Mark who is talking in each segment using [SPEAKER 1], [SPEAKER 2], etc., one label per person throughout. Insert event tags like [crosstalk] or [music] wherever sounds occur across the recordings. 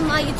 [SPEAKER 1] My.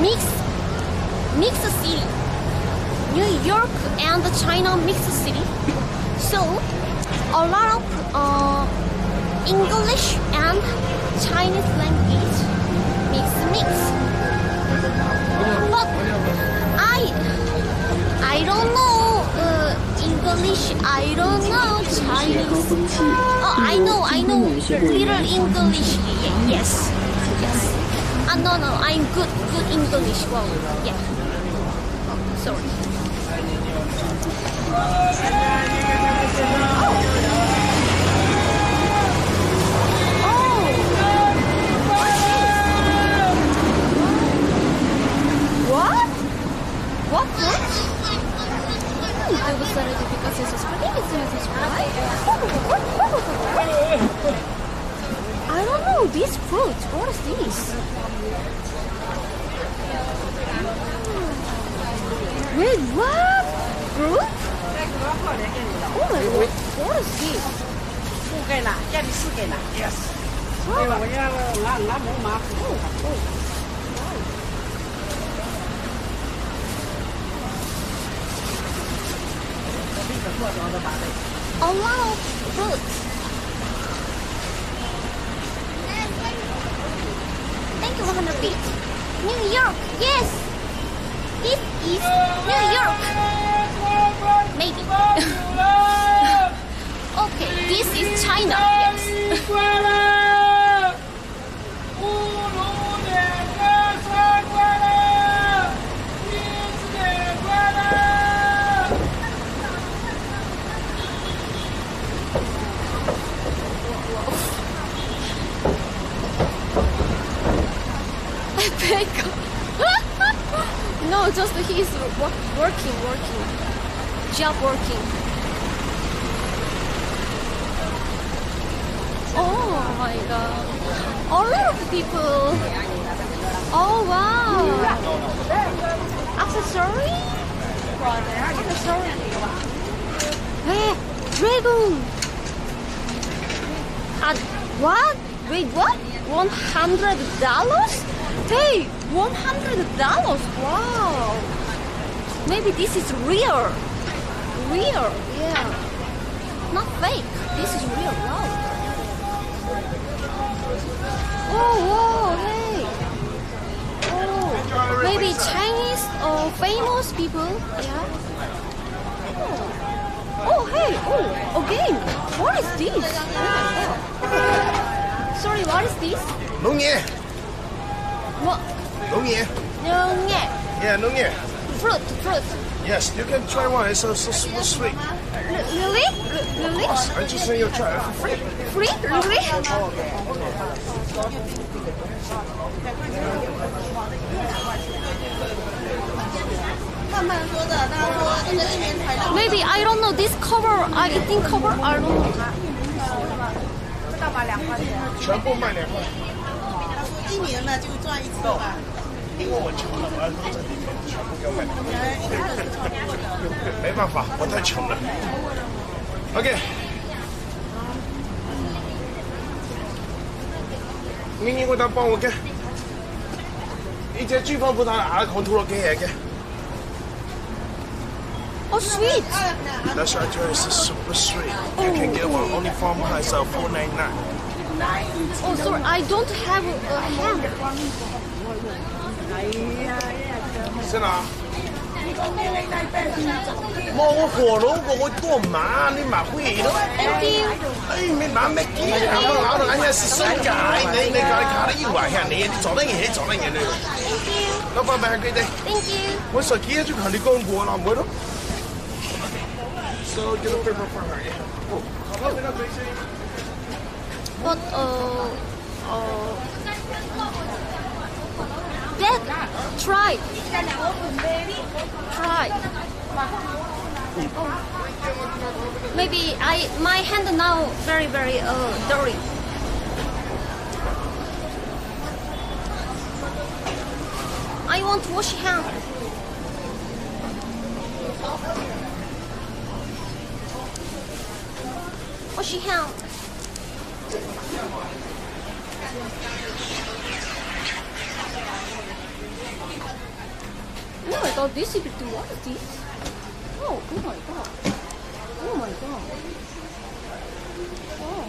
[SPEAKER 1] mix mix city new york and china mix city. So a lot of uh, english and chinese language mix mix. But i i don't know uh, english i don't know chinese. Oh i know i know. Little english yes no, no, I'm good, good English. Well, yeah. Oh, sorry. I Oh. What? because this is висередні пікаси зі сподівається, ти. I don't know, these fruits, what is these? Wait, what? Fruit? Oh my god, what is this?
[SPEAKER 2] Yes. Oh.
[SPEAKER 1] a lot of fruits. New York, yes! This is New York! Maybe. [laughs] okay, this is China, yes. No, just he's wo- working, working, job working. Oh my god, a lot of people. Oh wow, accessory, accessory. Hey, dragon. Uh, what? Wait, what? One hundred dollars? Hey, one hundred dollars! Wow. Maybe this is real. Real, yeah. Not fake. This is real. Wow. Oh, whoa, hey. Oh, maybe Chinese or famous people. Yeah. Oh, oh hey, oh, again. What is this? Oh. Sorry, what is this?
[SPEAKER 3] 龙眼
[SPEAKER 1] ，What?
[SPEAKER 3] 龙眼
[SPEAKER 1] No, yeah.
[SPEAKER 3] ，Yeah，龙眼
[SPEAKER 1] Fruit, fruit.
[SPEAKER 3] ，Yes, you can try one. It's so so so sweet.
[SPEAKER 1] R- really? R- really?
[SPEAKER 3] I just say you try it for free.
[SPEAKER 1] Free? Really? Maybe I don't know this cover. I think cover. I don't know.
[SPEAKER 3] 全部卖两块，
[SPEAKER 4] 一年了就赚一次吧。
[SPEAKER 3] 因为我穷了，我要留在里面，全部给我卖。没办法，我太穷了。OK，明年我当帮我嘅，呢隻珠江葡萄牙抗吐落幾嘢嘅。
[SPEAKER 1] Oh, sweet.
[SPEAKER 3] That's right, Joe. It's super sweet. You can get one only from myself, four ninety nine.
[SPEAKER 1] Oh, sorry. I don't have a hand.
[SPEAKER 3] 真的啊？冇我火炉个我多麻，你麻会咯。
[SPEAKER 1] Thank you.
[SPEAKER 3] 哎，你拿咩机啊？我咬到眼系世界，你你搞你卡得要话向你，你撞得嘢撞得嘢你。
[SPEAKER 1] Thank you.
[SPEAKER 3] 老板买佢哋，
[SPEAKER 1] Thank you.
[SPEAKER 3] 我实几就同你讲过啦，唔会咯。So get a paper for her. yeah. Oh, how about that, Tracy?
[SPEAKER 1] But uh, uh, Try. Try. Oh. Maybe I my hand now very very uh dirty. I want to wash hand. Wash hand. Oh my god, this is what is this? Oh, oh my god. Oh my god. Oh.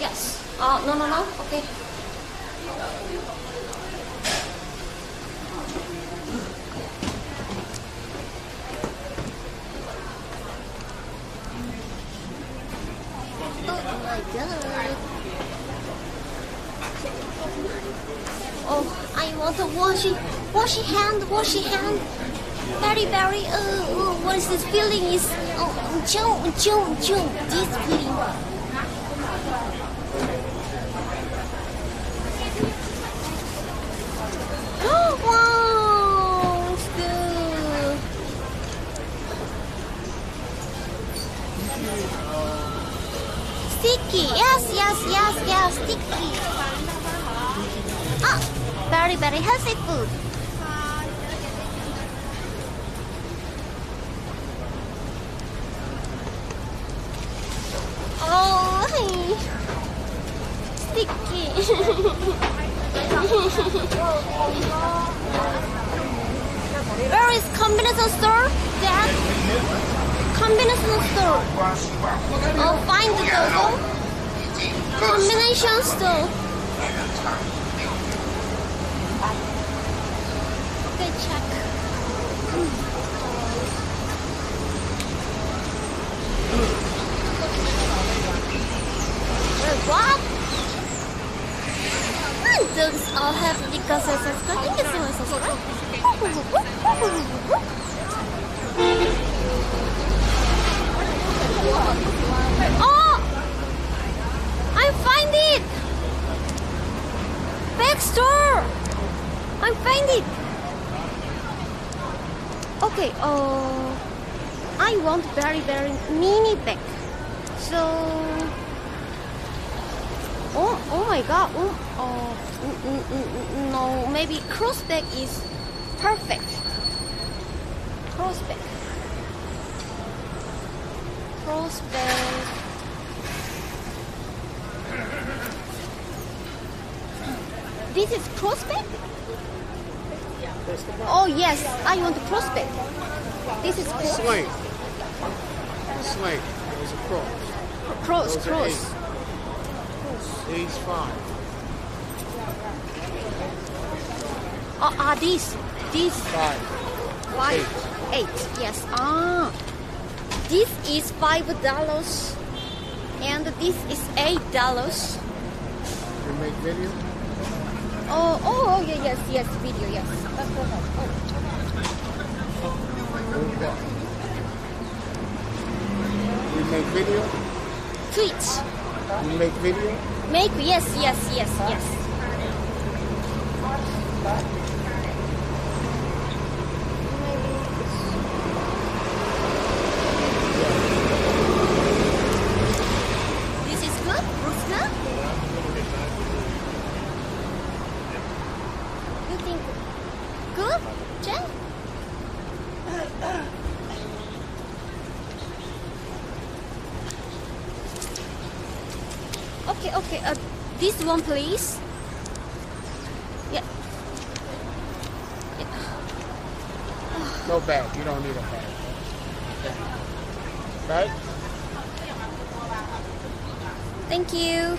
[SPEAKER 1] Yes. Uh, no, no, no. Okay. Oh my god. Oh, I want to wash it. Wash it hand, wash it hand. Very, very, uh, uh what is this feeling is, oh, jump, jump, jump, this feeling. [gasps] wow, good. Sticky, yes, yes, yes, yes, sticky. Very, very healthy food. Oh, hey. sticky. Where is combination store? Dad? Combination store. Oh, find the combination store. Okay, check. Wait, what? Those all have because I subscribe. Thank you so much. Oh! I find it! Back store! I find it! Okay, uh, I want very, very mini bag. So, oh, my god, oh, oh mm, mm, mm, no, maybe cross bag is perfect. Cross bag. Cross bag. This is prospect? Oh yes, I want the prospect. This is cross.
[SPEAKER 5] Sling. Sling. There's a cross.
[SPEAKER 1] Cross, cross.
[SPEAKER 5] Eight. Eight's fine.
[SPEAKER 1] Oh, are these? These
[SPEAKER 5] Five.
[SPEAKER 1] five, eight. Yes. Ah, this is five dollars, and this is eight dollars.
[SPEAKER 5] You make video?
[SPEAKER 1] Oh, oh, oh, yeah, yes, yes, video, yes. Oh.
[SPEAKER 5] Okay. You make video?
[SPEAKER 1] Twitch.
[SPEAKER 5] Make video?
[SPEAKER 1] Make yes, yes, yes, yes. This is good, Ruska? You think good, Jen? Okay, okay. Uh, this one, please. Yeah.
[SPEAKER 5] No bag. You don't need a bag. Right?
[SPEAKER 1] Thank you.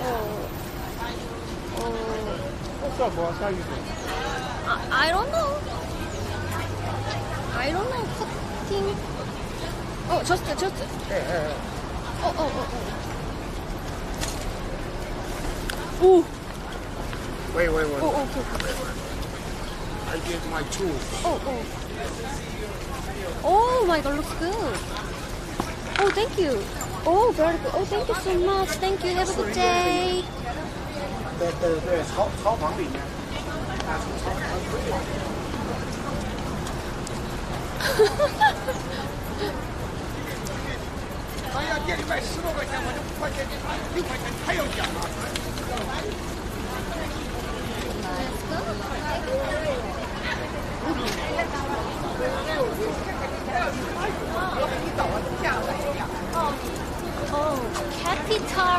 [SPEAKER 1] Oh. Oh.
[SPEAKER 5] What's up, boss? How you doing?
[SPEAKER 1] I, I don't know. I don't know. Cutting. Oh, just, just.
[SPEAKER 5] Hey, hey, hey.
[SPEAKER 1] Oh, oh, oh, oh. Ooh.
[SPEAKER 5] Wait, wait, wait.
[SPEAKER 1] Oh, okay.
[SPEAKER 5] I get my tools.
[SPEAKER 1] Oh, oh. Oh my god, looks good. Oh, thank you Oh, very good. Oh, thank you so much. Thank you. Have a good day.
[SPEAKER 5] 对对对，操操房里面。咱要店里卖十多块钱，我就五块钱给他，六块钱还要讲啊。
[SPEAKER 1] Oh, capital.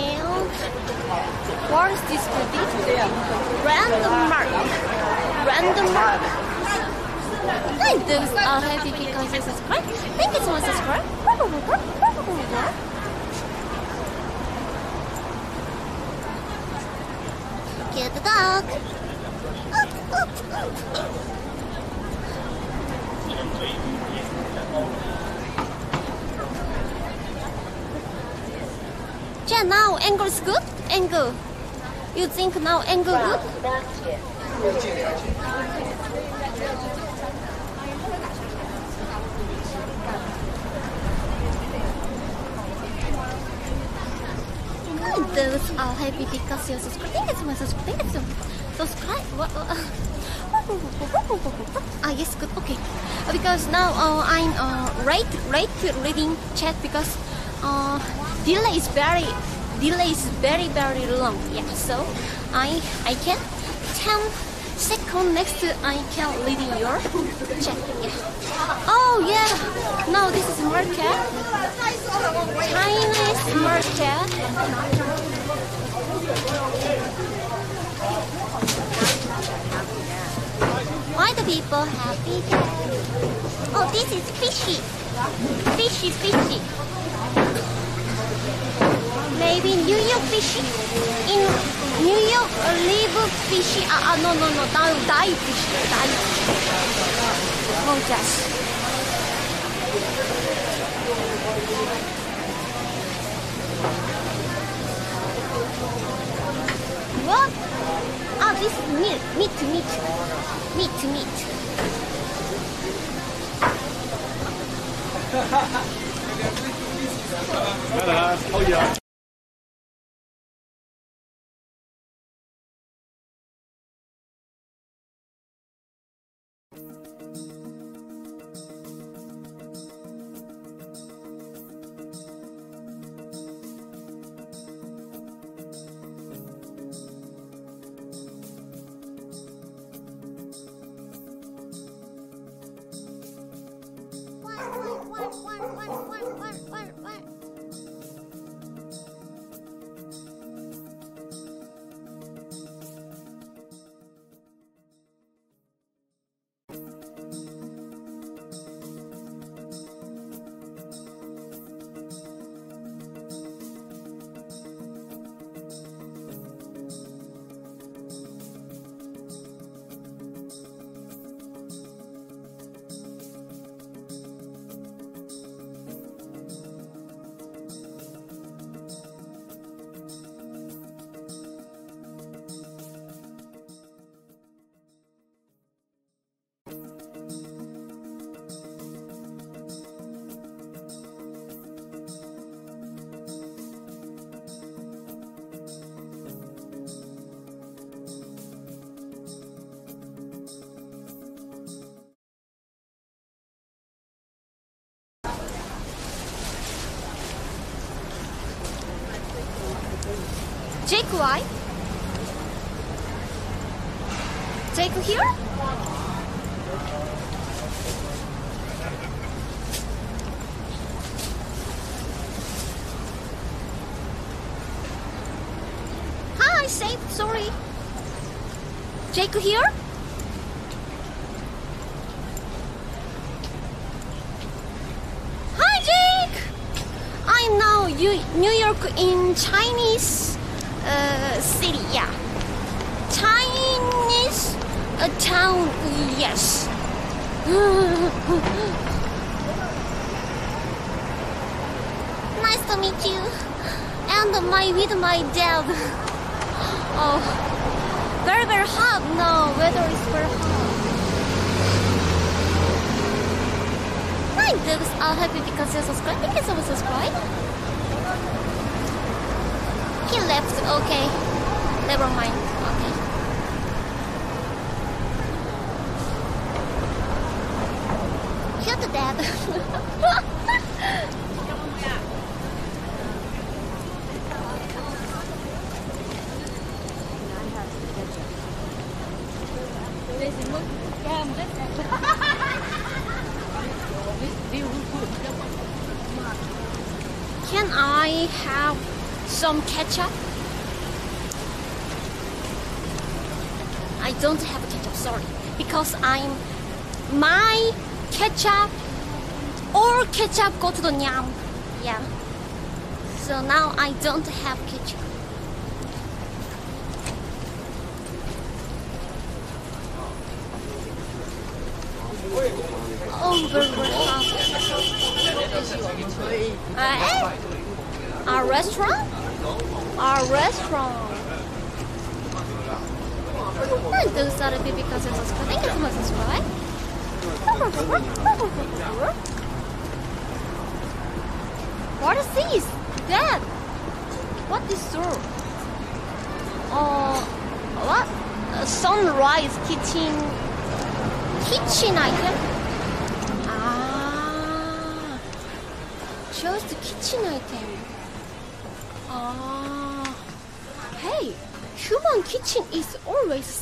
[SPEAKER 1] And what is this movie? Random mark. Random mark. Hi, those are happy because you subscribe. Thank you so much, subscribe. Get the dog. Up, up, up. Jen, now angle is good? Angle. You think now angle good? Those are happy because you subscribe. Thank you so much. Subscribe. What? ah yes, good. Okay. Because now uh, I'm uh, late to reading chat because uh, delay is very delay is very very long. Yeah. So I I can ten second next to I can reading your chat. Yeah. Oh yeah. No, this is market. Chinese market. Why do people happy. Oh, this is fishy. Fishy, fishy. Maybe New York fishy? In New York, uh, live fishy. Ah, ah, no, no, no, die, die fishy, die fishy. Oh, yes. What? Ah, this is meat, meat, meat, meat, meat. [laughs] Jake, why? Jake here? Hi, safe, sorry. Jake here? Hi, Jake! I know you New York in Chinese uh, yes. nice to meet you. And my with my dad. Oh, very very hot now. Weather is very hot. Hi, Dogs. I'll happy because you subscribed. Thank you so much, subscribe. He left. Okay. Never mind. Okay. Shut the dad. Can I have some ketchup? I don't have ketchup, sorry. Because I'm my ketchup ketchup go to the nyam. Yeah. So now I don't have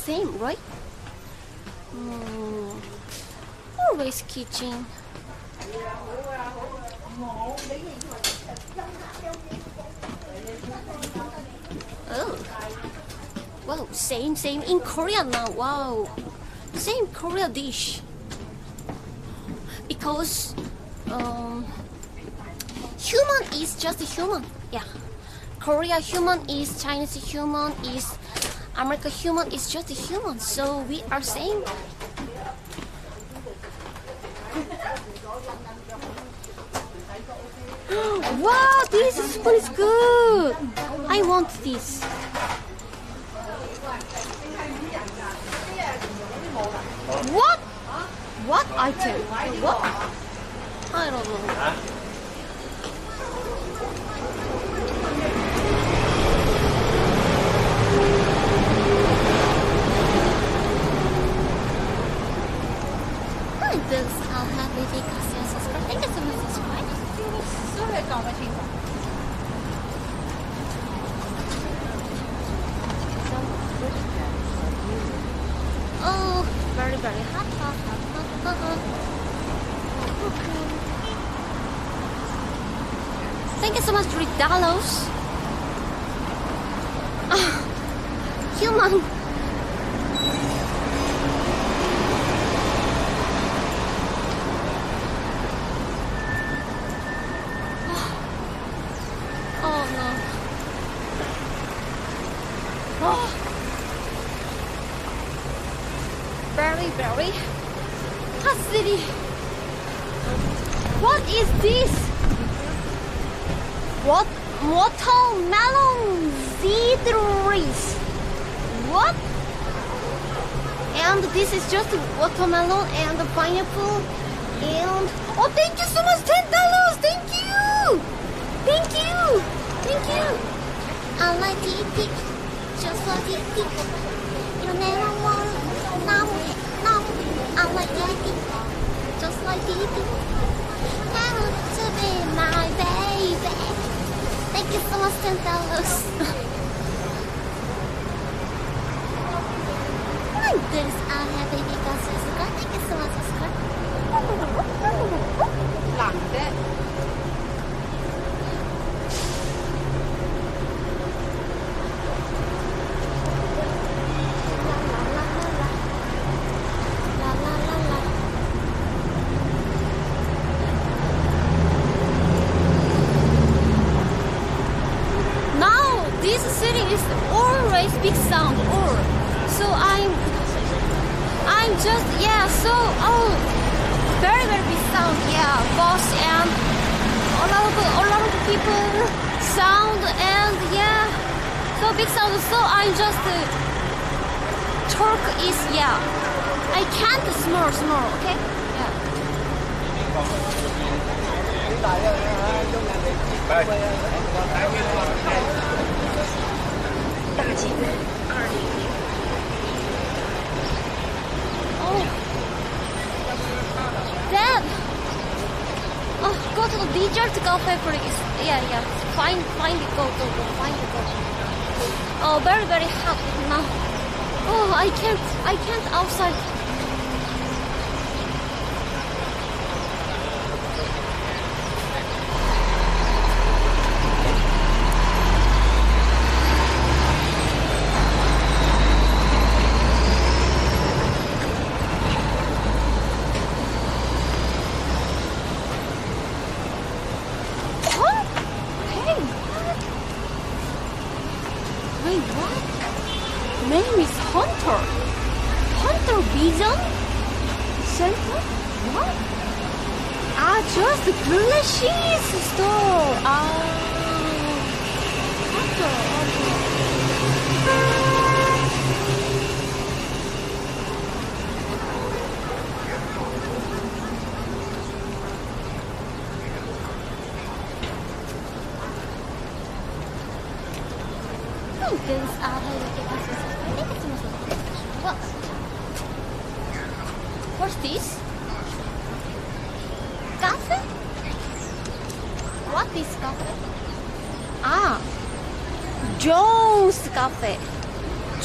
[SPEAKER 1] same, right? Mm. Always kitchen. Oh. Wow, same, same in Korea now. Wow. Same Korea dish. Because um, human is just human. Yeah. Korea human is Chinese human is America human is just a human, so we are same. [gasps] wow, this spoon is good. I want this. What? What item? What? I don't know.
[SPEAKER 2] 找个清楚。
[SPEAKER 1] Oh, very, very hot, Thank you so much, three dollars. Oh, human.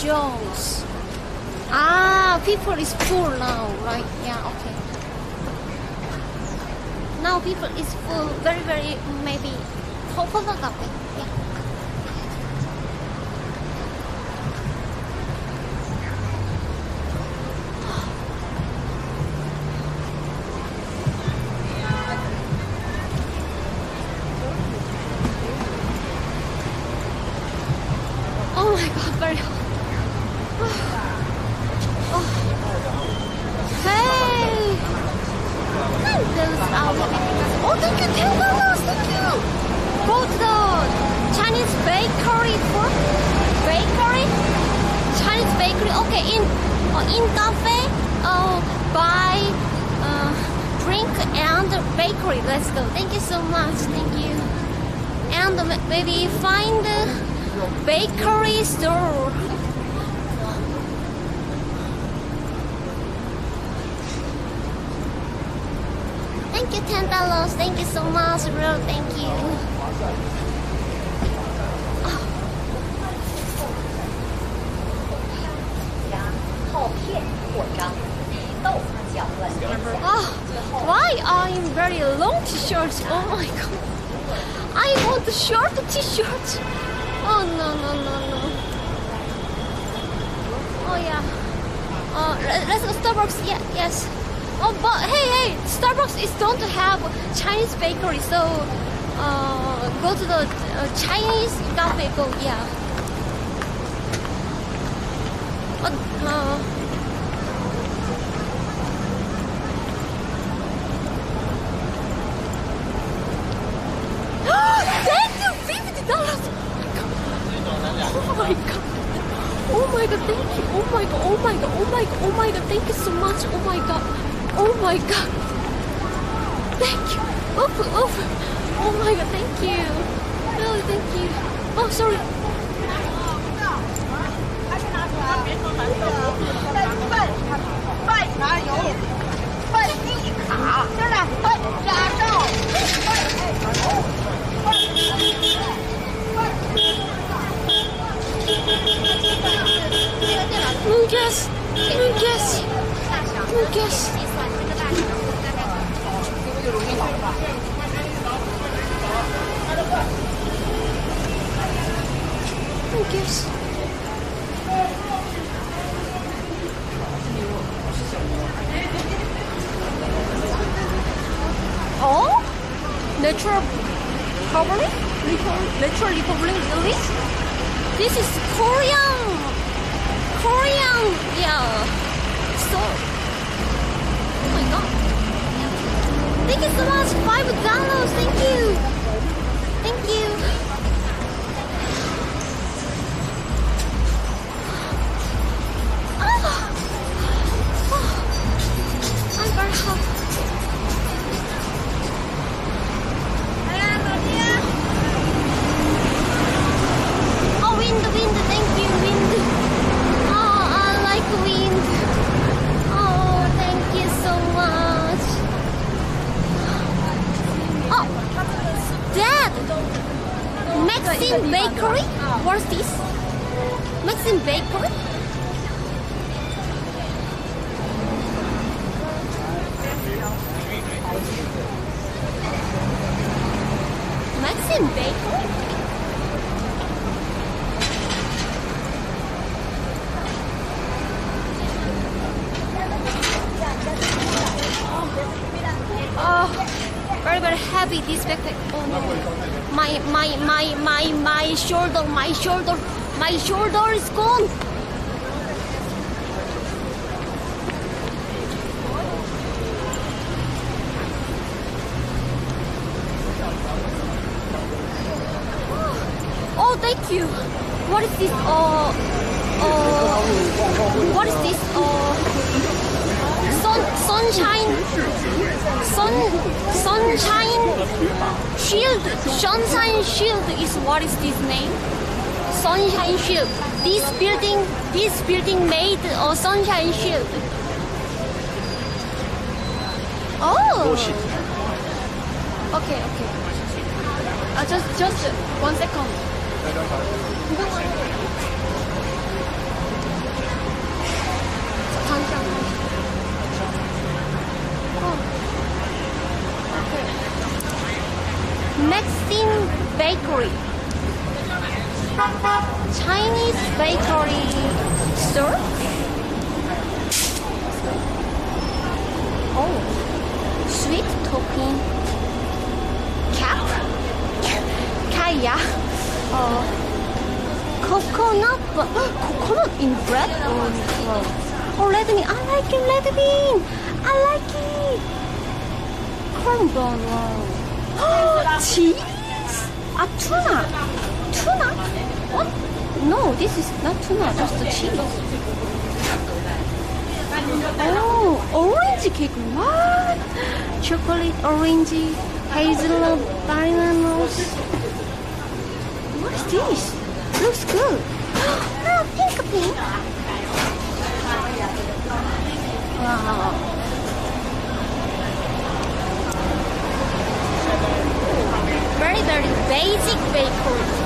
[SPEAKER 1] Jones. Ah, people is full now, right? Yeah, okay. Now people is full, very, very Thank you, tell mamas. Thank you. Go to the Chinese bakery for bakery. Chinese bakery. Okay, in uh, in cafe. Uh, buy uh, drink and bakery. Let's go. Thank you so much. Thank you. And maybe find a bakery store. fellows. Thank you so much, bro. thank you. Oh, why are you very long t-shirts? Oh my god. I want the short t-shirt. Oh no no no no. Oh yeah. Uh, let's go Starbucks. Yeah, yes. Oh, but hey, hey, Starbucks is don't have Chinese bakery, so uh, go to the uh, Chinese cafe. Go, yeah. But. uh, uh my god. shoulder, my shoulder is gone. basic vehicles.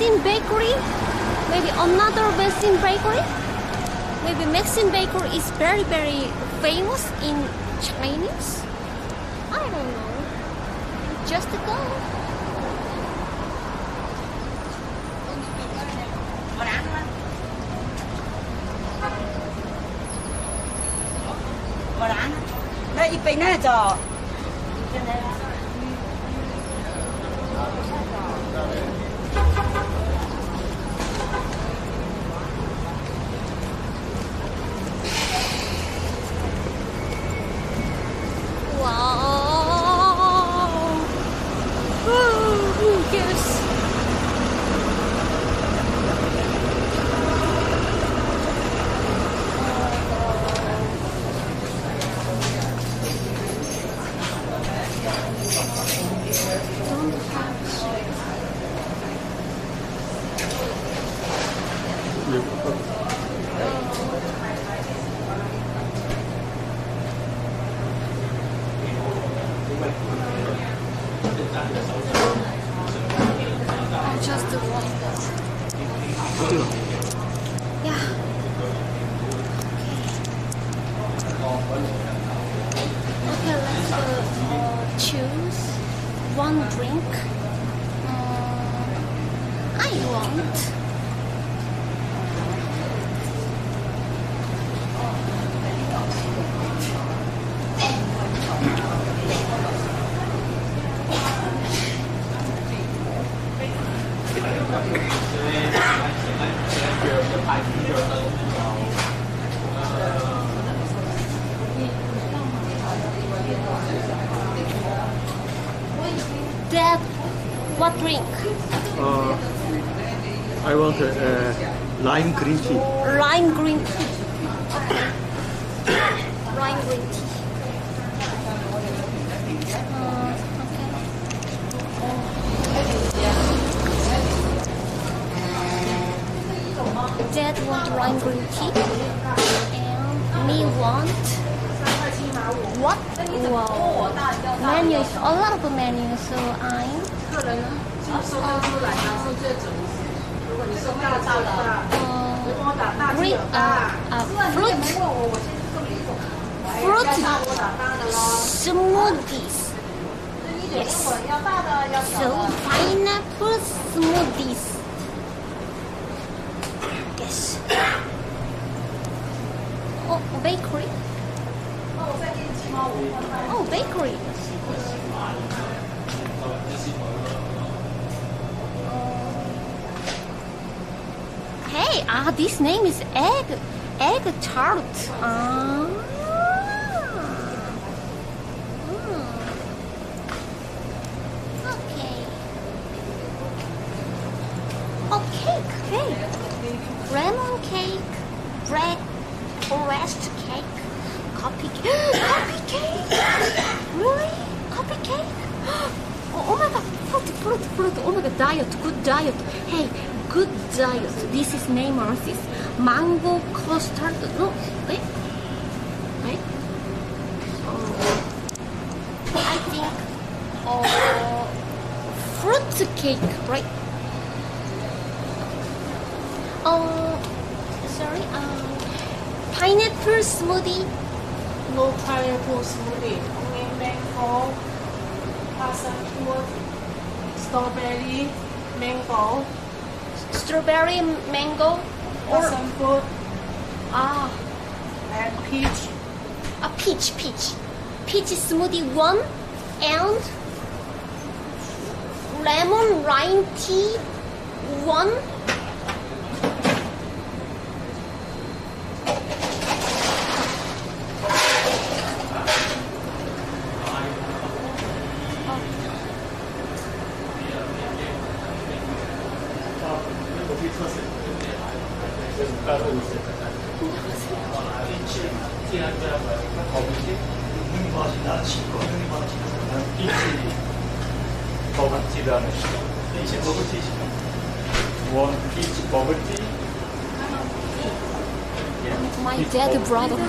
[SPEAKER 1] Bakery? Maybe another Mexican bakery? Maybe Mexican bakery is very, very famous in Chinese? 这里五个 cherry mango or
[SPEAKER 6] some.
[SPEAKER 1] Ah.
[SPEAKER 6] And peach.
[SPEAKER 1] A peach, peach. Peach smoothie one and lemon rind tea one
[SPEAKER 6] for
[SPEAKER 7] all
[SPEAKER 1] the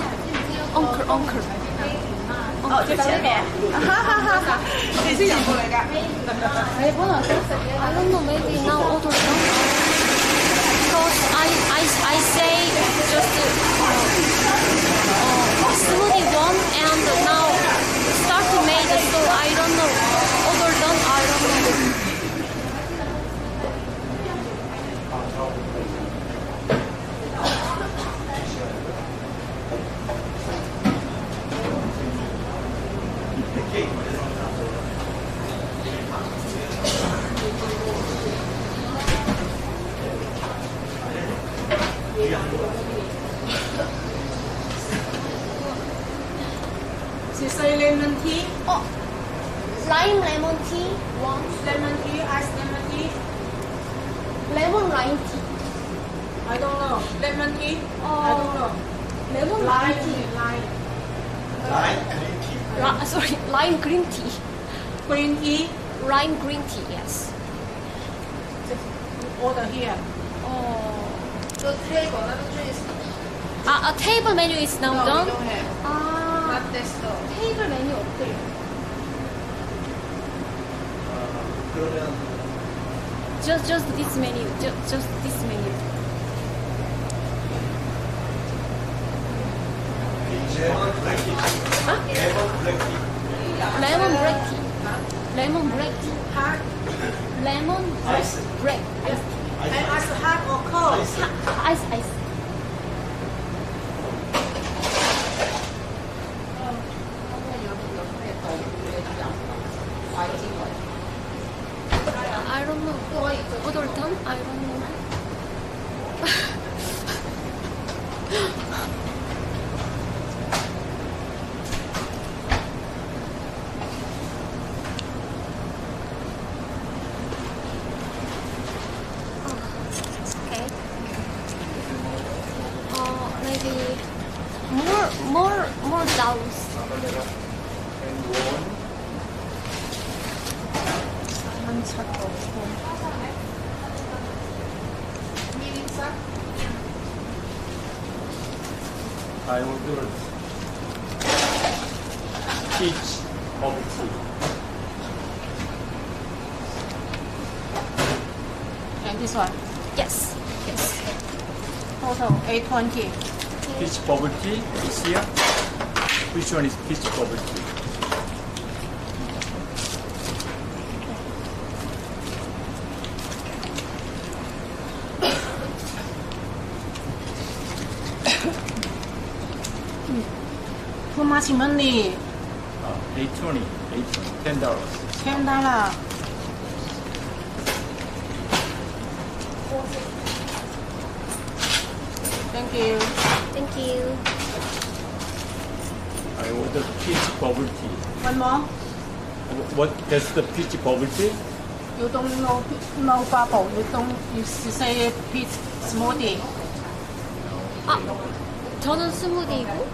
[SPEAKER 7] I,
[SPEAKER 6] ice.
[SPEAKER 5] Which 20. Peach bubble tea is here. Which one is peach bubble tea?
[SPEAKER 6] How much money?
[SPEAKER 5] Ah, uh, 820, 820,
[SPEAKER 6] $10. $10.
[SPEAKER 5] 吗？What does the peach bubble tea?
[SPEAKER 6] You don't know no bubble. You don't. You say peach smoothie.
[SPEAKER 7] 아, 저는 스무디이고.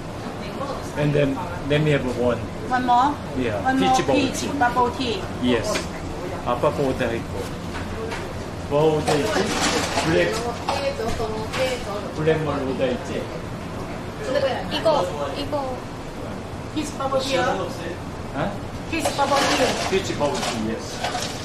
[SPEAKER 5] And then let me have one.
[SPEAKER 6] One more.
[SPEAKER 5] Yeah.
[SPEAKER 6] One
[SPEAKER 5] peach more bubble
[SPEAKER 6] peach
[SPEAKER 5] tea.
[SPEAKER 6] bubble tea.
[SPEAKER 5] Yes. 아빠 보다 있고. 보다 있고. 블랙. 블랙 말보다 있지.
[SPEAKER 7] 이거 이거.
[SPEAKER 6] Peach bubble tea. Peach bubble tea.
[SPEAKER 1] Peach bubble tea, yes.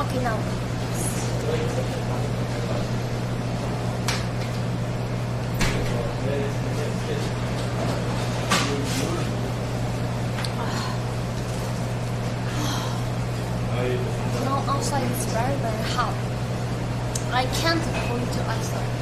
[SPEAKER 1] Okinawa. [sighs] No, outside is very, very hot. I can't go to outside.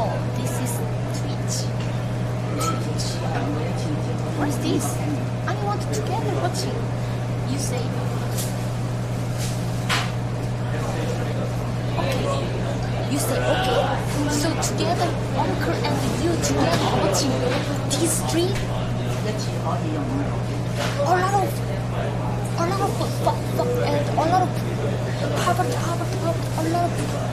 [SPEAKER 1] No, this is Twitch. Twitch. What is this? I want together watching. You say. Okay. You say okay. So together, Uncle and you together watching these three. A lot of, a lot of, and a lot of, Harvard, Harvard, Harvard, a lot of.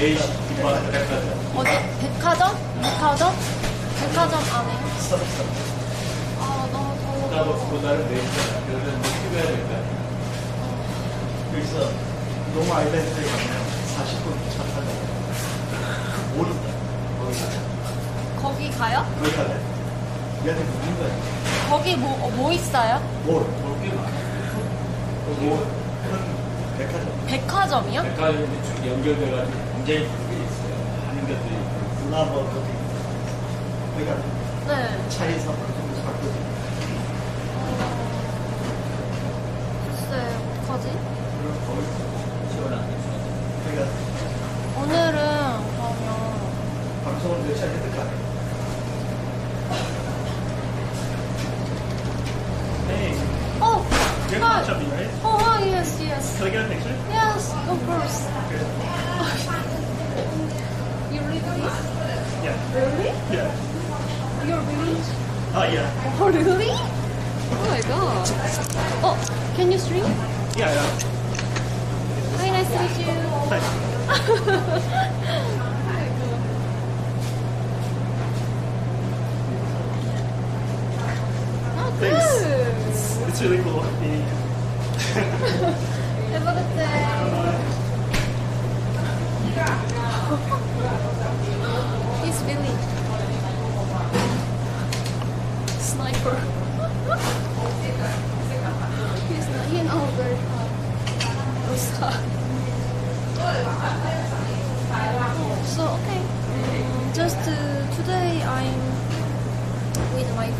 [SPEAKER 1] mês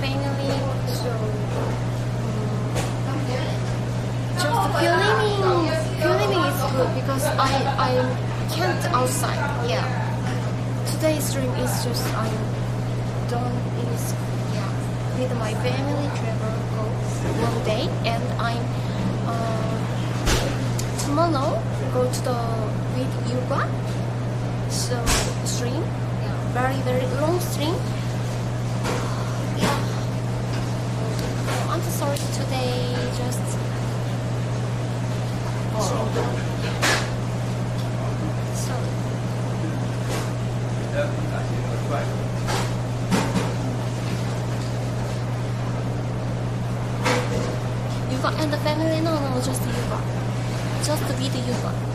[SPEAKER 1] Family, so just filming. Filming is good because I I can't outside. Yeah, today's dream is just I don't is yeah with my family travel go one day and I'm uh, tomorrow go to the with yoga so stream yeah very very long stream. the family? No, no, just you. Just be the you.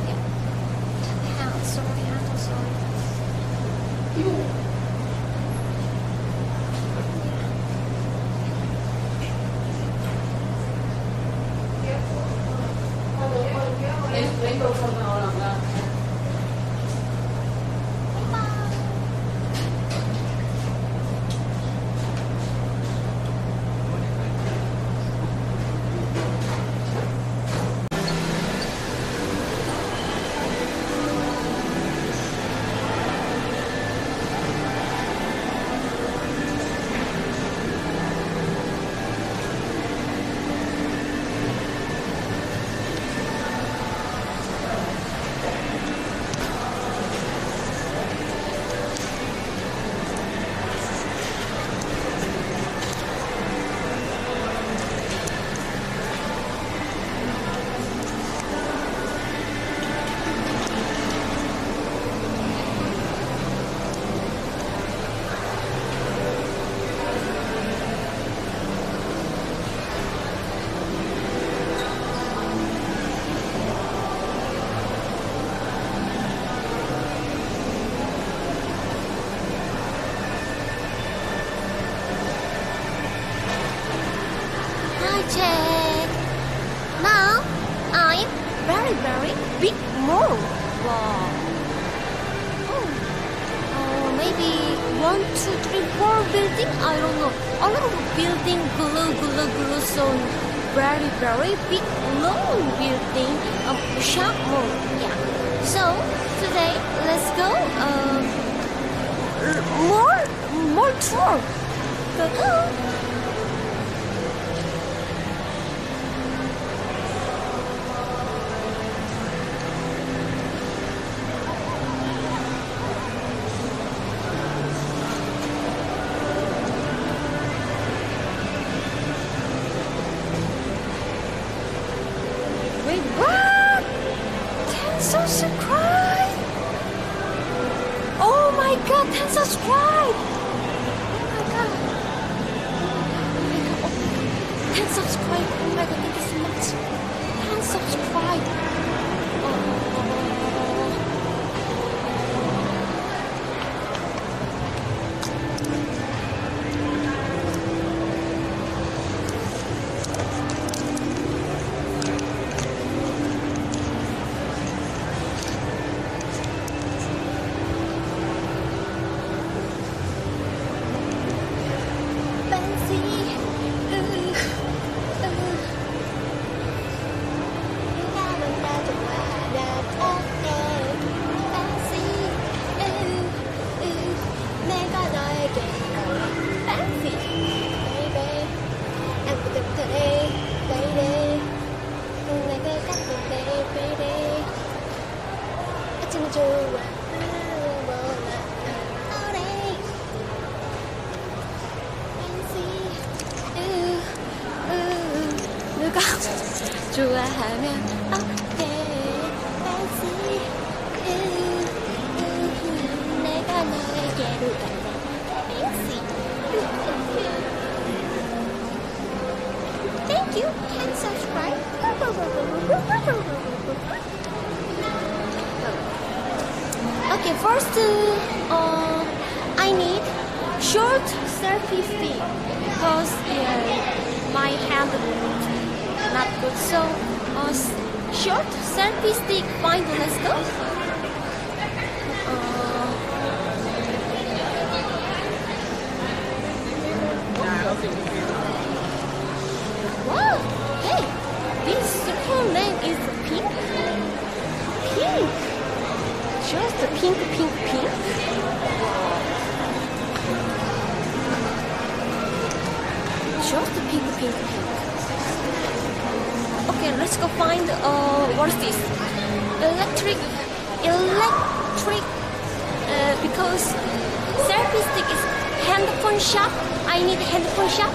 [SPEAKER 1] Selfie is handphone shop. I need handphone shop.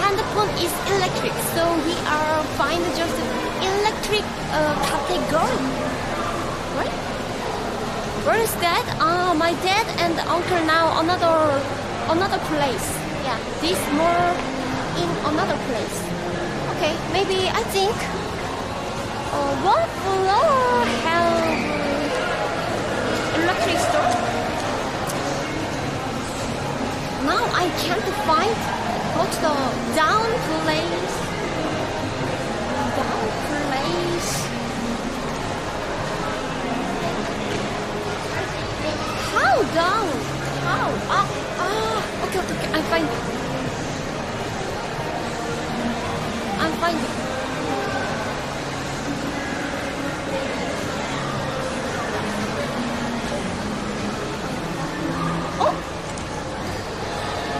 [SPEAKER 1] Handphone is electric, so we are find just electric uh, category. Right? Where is that? Ah, my dad and uncle now another another place. Yeah, this more in another place. Okay, maybe I think uh, one floor have electric store. Now I can't find what's the down place. Down place. How down? How? Ah, ah. Okay, okay, okay. I find it. I find it. Oh.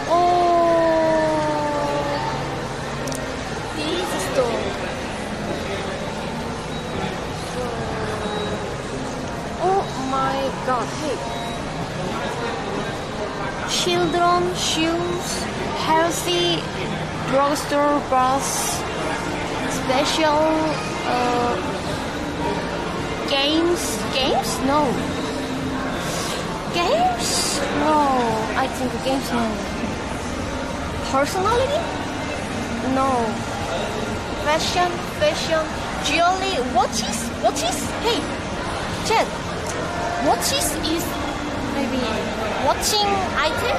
[SPEAKER 1] Oh. This store. Oh my god, hey. Children shoes, healthy drugstore bus, special uh, games. Games? No. Games? No. I Personality? No. Fashion, fashion, jewelry, watches, watches. Hey, Chad, watches is maybe watching item.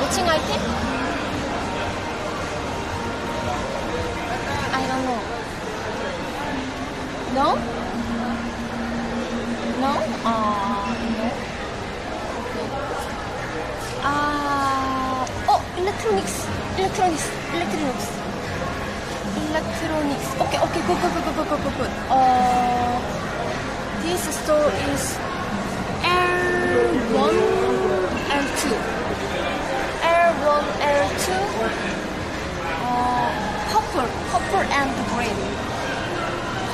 [SPEAKER 1] Watching item. I don't know. No? No? Uh, no. Uh, oh, electronics. Electronics. Electronics. Electronics. Okay, okay, good, good, good, good, good, good, good. Uh, this store is L1, L2. L1, L2. Uh, purple, purple and green.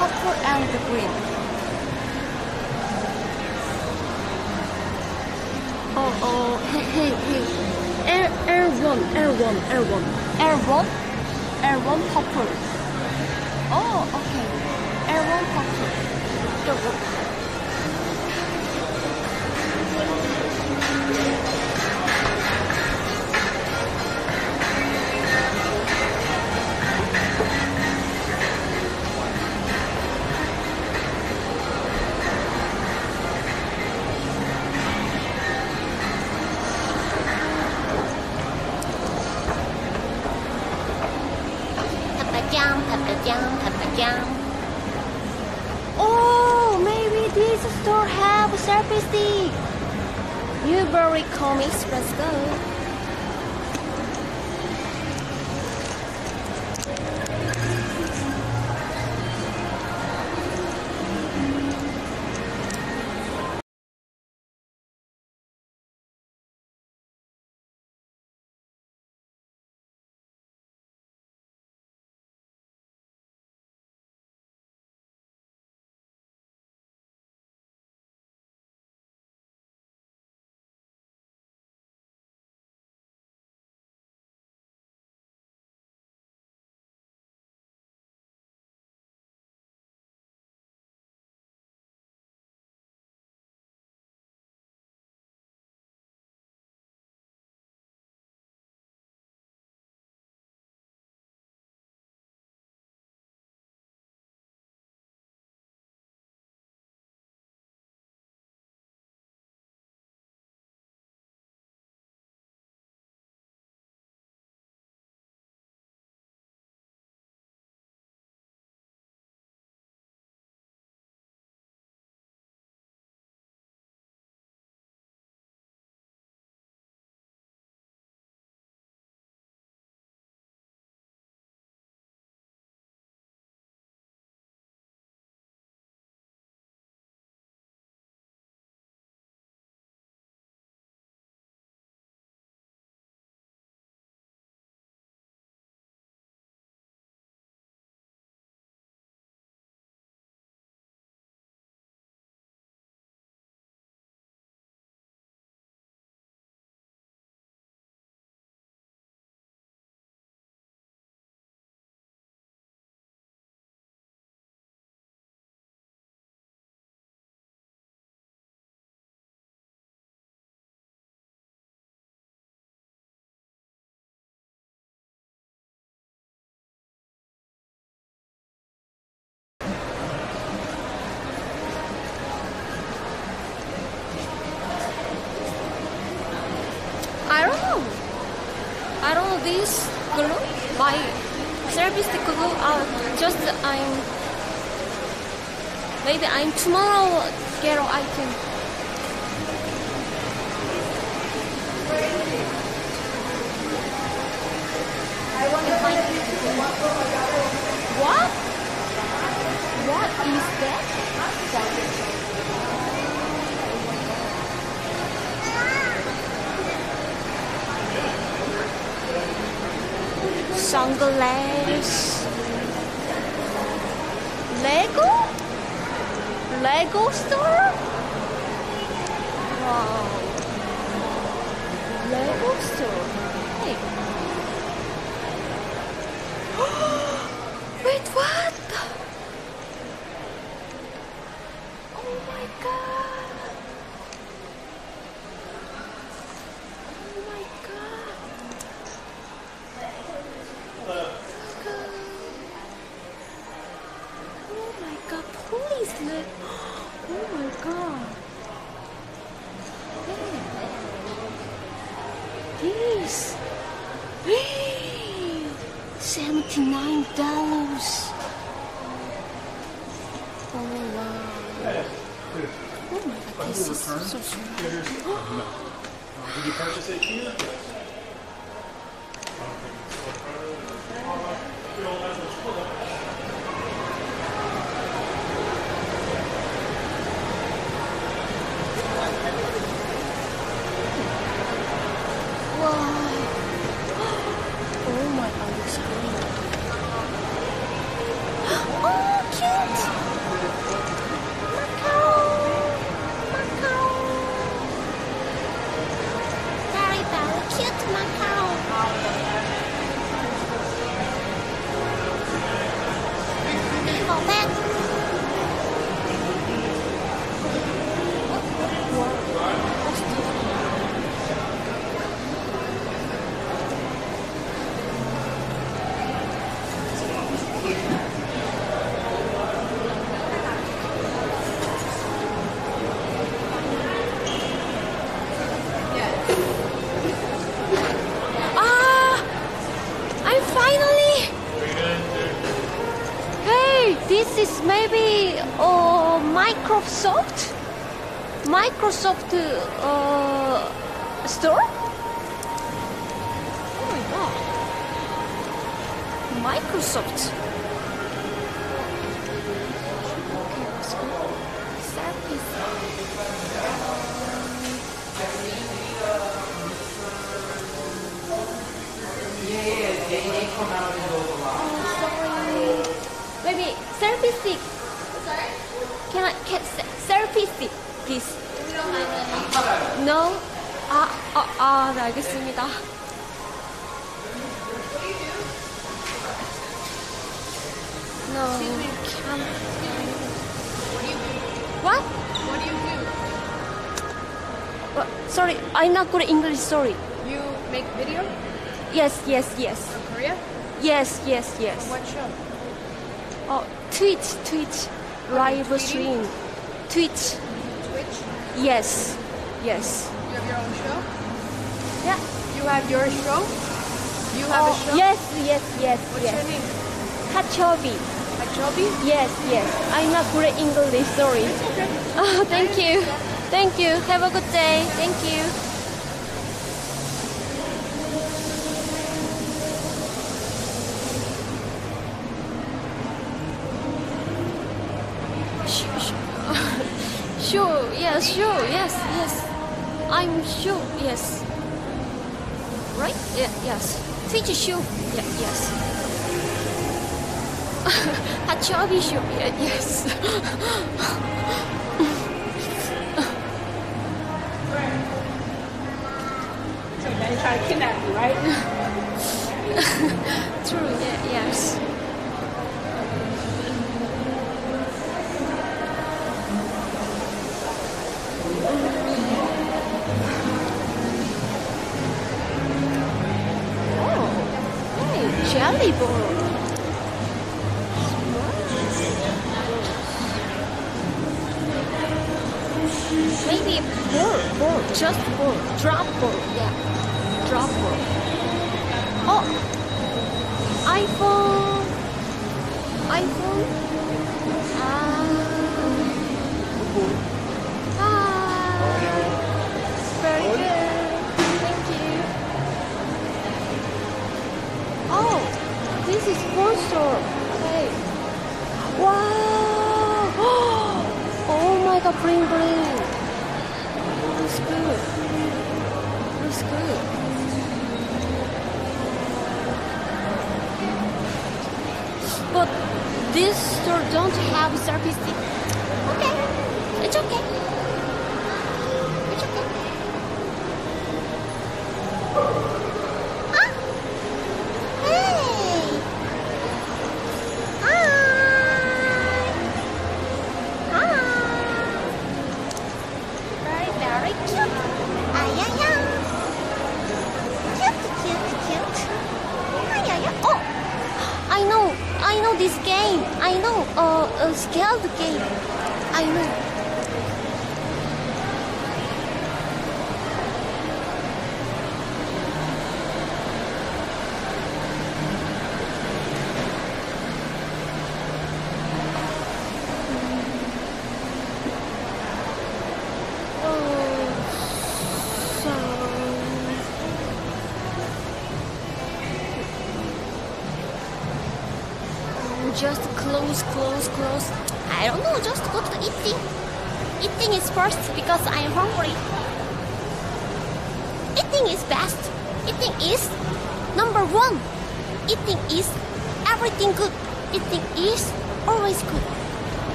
[SPEAKER 1] Purple and green. Oh, oh, hey, hey, hey. L, L1, L1, L1. L1, L1 purple. Oh, okay. L1 purple. Go, I don't know this glue. My service glue. Uh, just I'm. Maybe I'm tomorrow get I can. What? What is that? Sunglass. Lego? Lego store? Wow. Lego store. Hey. Wait, what? Oh my god. Oh my god. Oh my god, please let. Oh my god. Hey. This. Seventy-nine dollars. Oh wow. Oh my so small. [gasps]
[SPEAKER 8] Did you purchase it here?
[SPEAKER 1] sorry.
[SPEAKER 2] You make video?
[SPEAKER 1] Yes, yes, yes.
[SPEAKER 2] From Korea?
[SPEAKER 1] Yes, yes, yes.
[SPEAKER 2] From what show?
[SPEAKER 1] Oh, Twitch, Twitch, oh,
[SPEAKER 2] live
[SPEAKER 1] stream. Twitch.
[SPEAKER 2] Twitch?
[SPEAKER 1] Yes, yes.
[SPEAKER 2] You have your own show?
[SPEAKER 1] Yeah.
[SPEAKER 2] You have your show? You have
[SPEAKER 1] oh,
[SPEAKER 2] a show?
[SPEAKER 1] Yes, yes, yes,
[SPEAKER 2] What's
[SPEAKER 1] yes.
[SPEAKER 2] What's your name?
[SPEAKER 1] HAchubby.
[SPEAKER 2] HAchubby?
[SPEAKER 1] Yes, yes. I'm not great English, sorry. Okay. [laughs] Oh, thank you. Thank you. Have a good day. Thank you. Uh, sure, yes, yes. I'm sure, yes. Right? Yeah, yes. Teacher sure, yeah, yes. [laughs] HAchubby sure, yeah, yes. [laughs] But this store don't have service.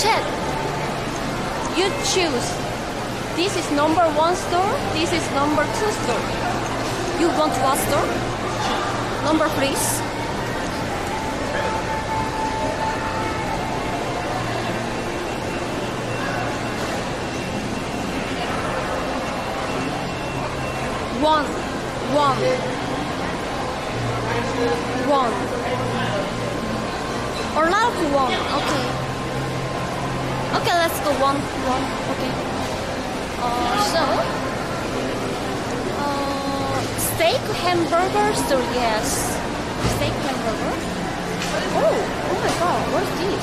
[SPEAKER 1] check. You choose. This is number one store, this is number two store. You want one store? Number please. One, one, one. Or love one, okay. Oh, one, one, okay. Uh, so, uh, steak hamburger, so yes. Steak hamburger? Oh, oh my god, what's this?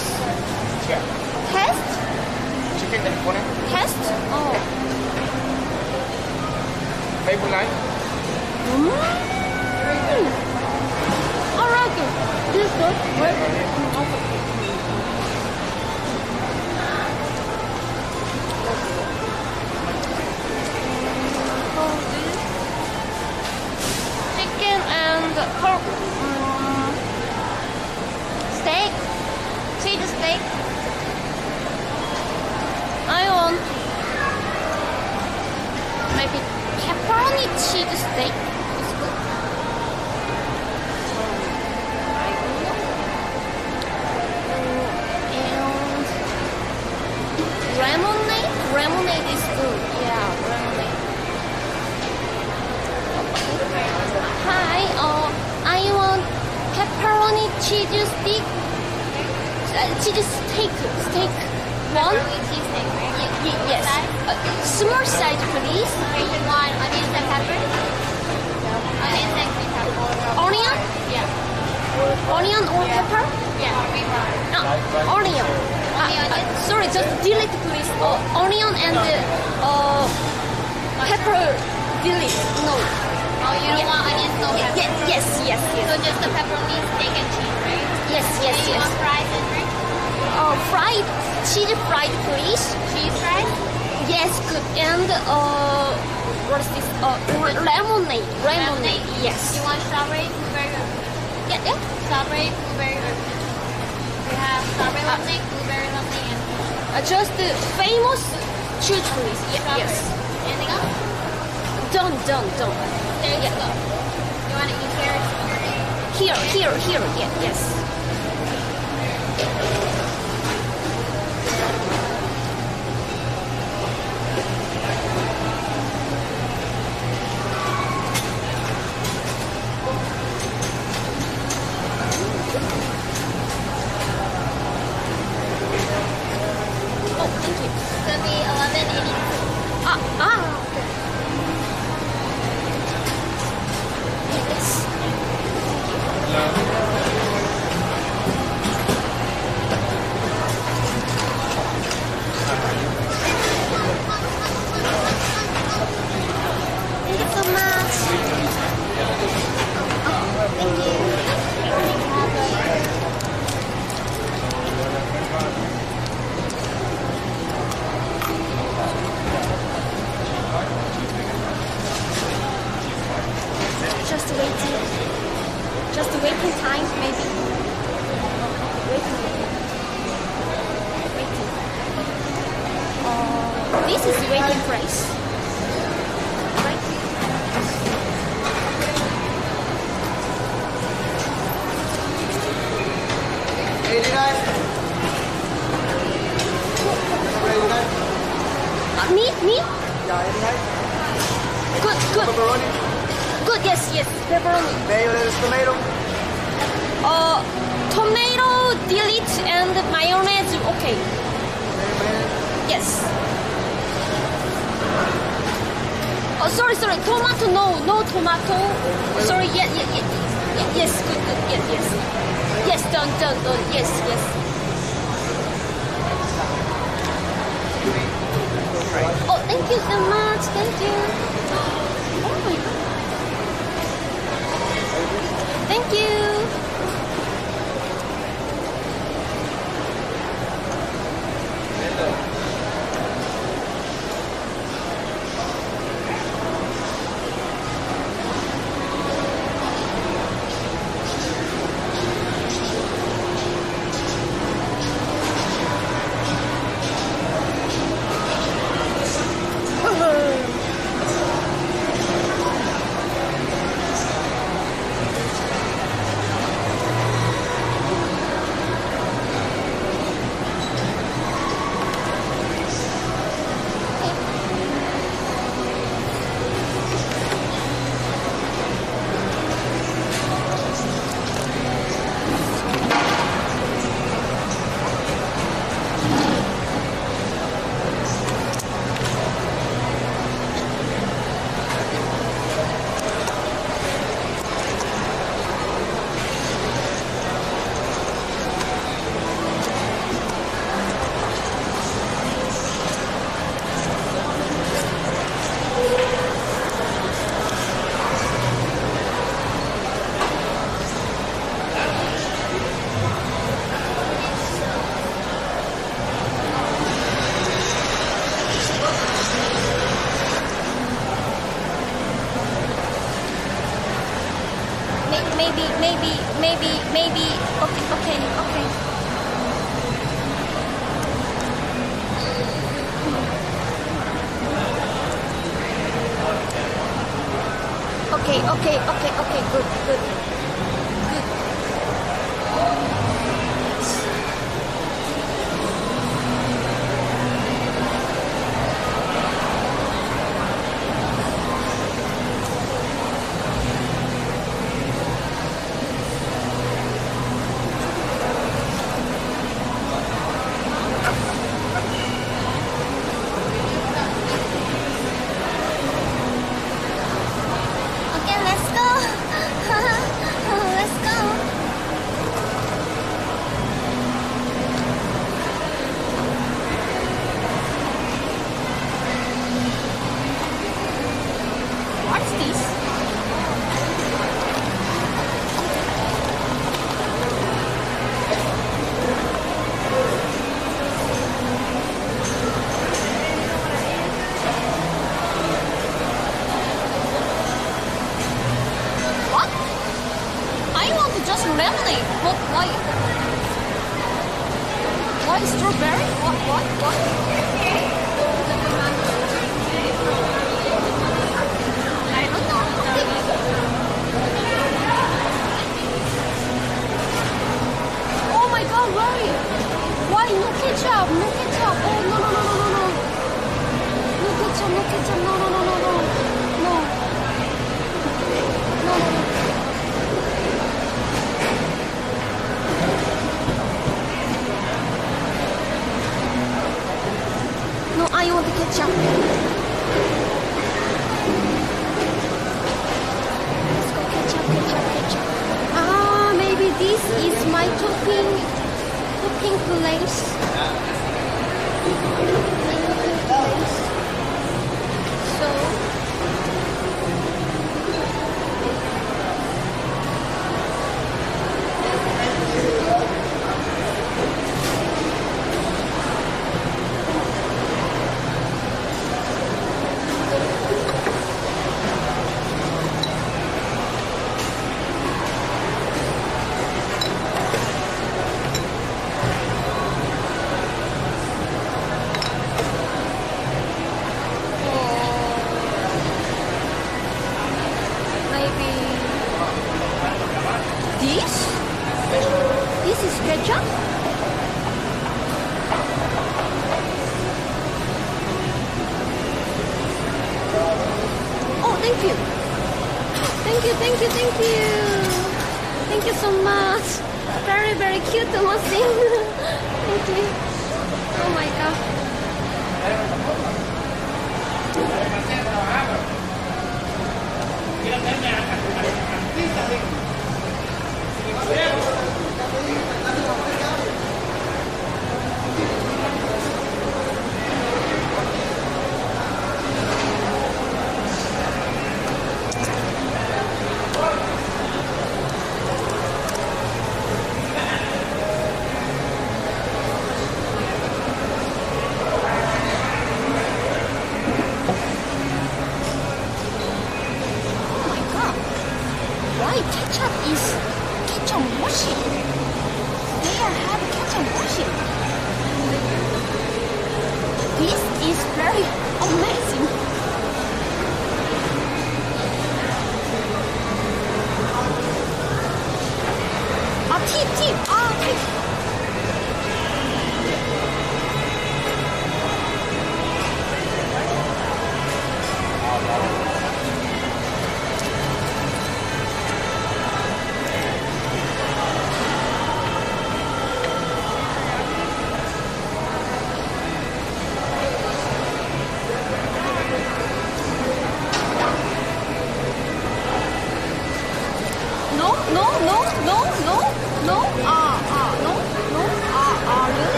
[SPEAKER 1] Yeah. Test?
[SPEAKER 5] Chicken and corner.
[SPEAKER 1] Test? Oh.
[SPEAKER 5] Maple line?
[SPEAKER 1] Mm. -hmm. Alright, this is good. Wait, okay. Thank you.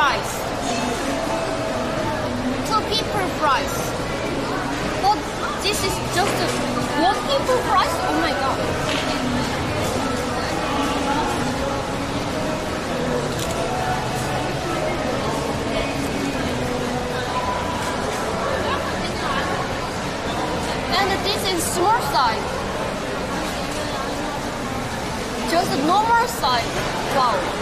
[SPEAKER 1] price. Two people price. But this is just a one people price? Oh my god. And this is small size. Just normal size. Wow.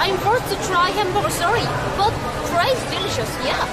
[SPEAKER 1] I'm
[SPEAKER 9] forced to
[SPEAKER 1] try hamburger, sorry, but fries delicious, yeah.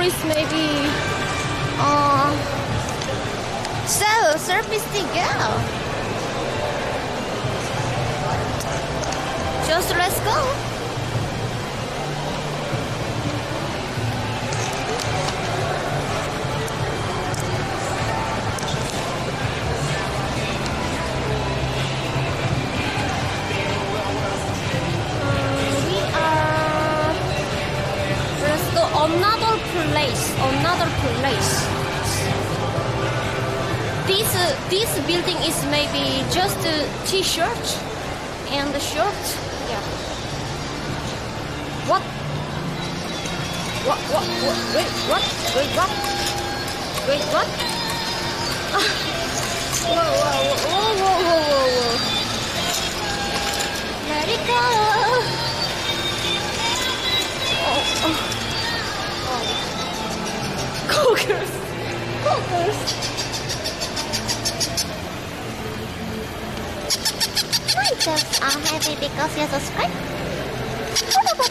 [SPEAKER 1] tourists maybe. Uh, so, surface to.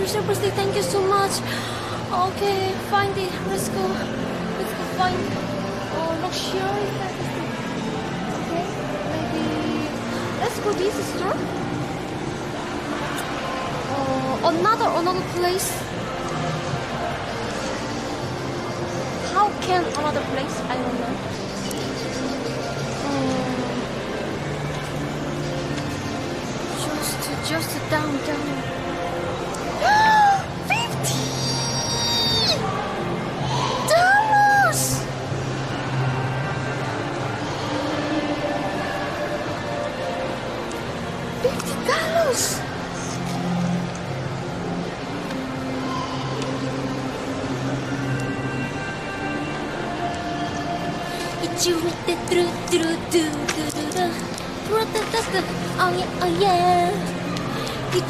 [SPEAKER 1] you. Luxury thank you so much. Okay, find it. Let's go. Let's go find oh, luxury therapy stick. Okay, maybe let's go this store. Oh, another another place. How can another place? I don't know. Um, just just down down.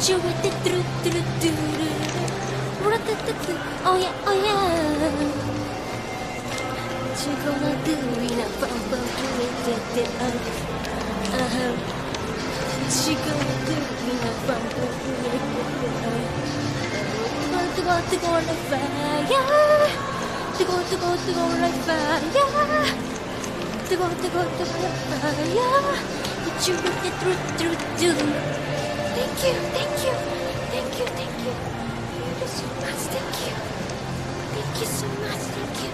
[SPEAKER 1] シューテトゥルトゥルトゥルムラタタツおやおやチュコナドゥイナバンバンドゥレテテアンアハンチュコナドゥイナバンバンドゥレテテアン Go to go to go like fire To go to go to go like fire To go to go to go like fire To go to go to go like fire Thank you, thank you, thank you, thank you. Thank you so much, thank you. Thank you so much, thank you.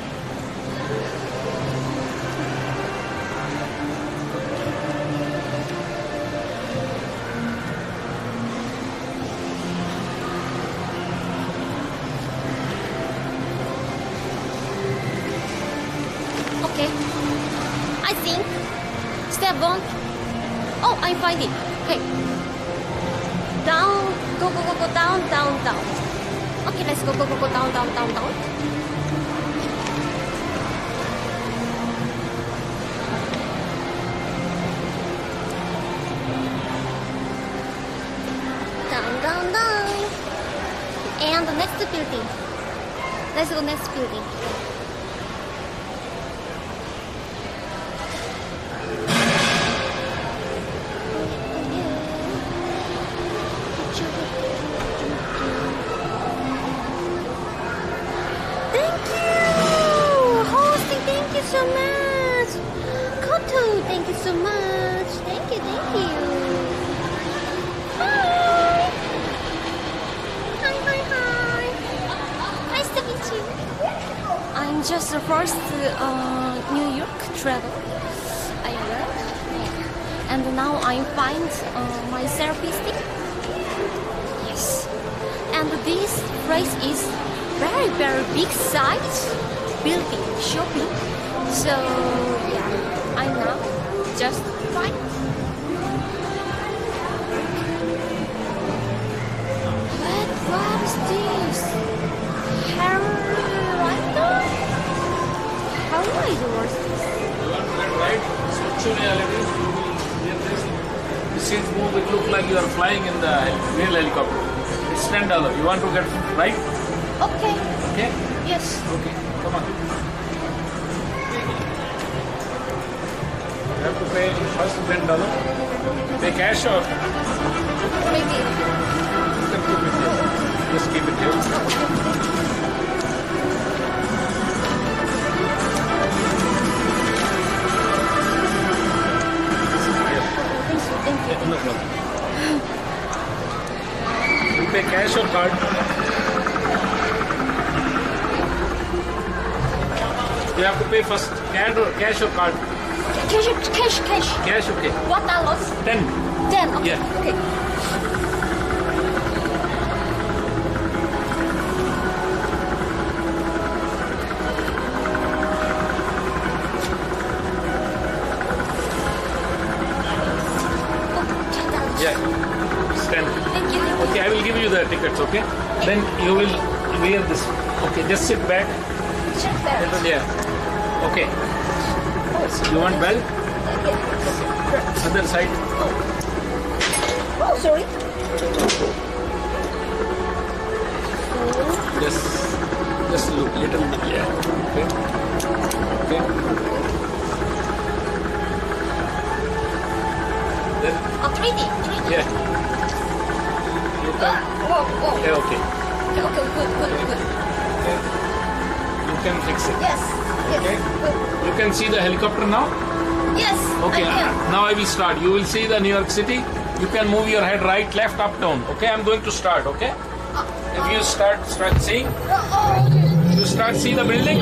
[SPEAKER 1] Okay. I think step one. Oh, I find it. Down. Okay, let's go, go, go, go, down, down, down, down. Down, down, down. And the next building. Let's go next building. I
[SPEAKER 5] will give you the tickets, okay? Then you will wear this. Okay, just sit back. Sit back. Yeah. Okay. You want bell? Other side.
[SPEAKER 1] Oh, sorry.
[SPEAKER 5] Just, just look little. Yeah. Okay. Okay. Then. Oh, 3D. 3D.
[SPEAKER 1] Yeah. You can,
[SPEAKER 5] Whoa, whoa.
[SPEAKER 1] Eh, yeah, okay.
[SPEAKER 5] Okay, okay, good, good, good.
[SPEAKER 1] Eh, you can fix it.
[SPEAKER 5] Yes,
[SPEAKER 1] Okay. You can see the helicopter now?
[SPEAKER 5] Yes,
[SPEAKER 1] Okay,
[SPEAKER 5] I
[SPEAKER 1] now I will start. You will see the New York City. You can move your head right, left, up, down. Okay, I'm going to start, okay? If you start start seeing,
[SPEAKER 5] Oh, oh, okay.
[SPEAKER 1] you start see the building?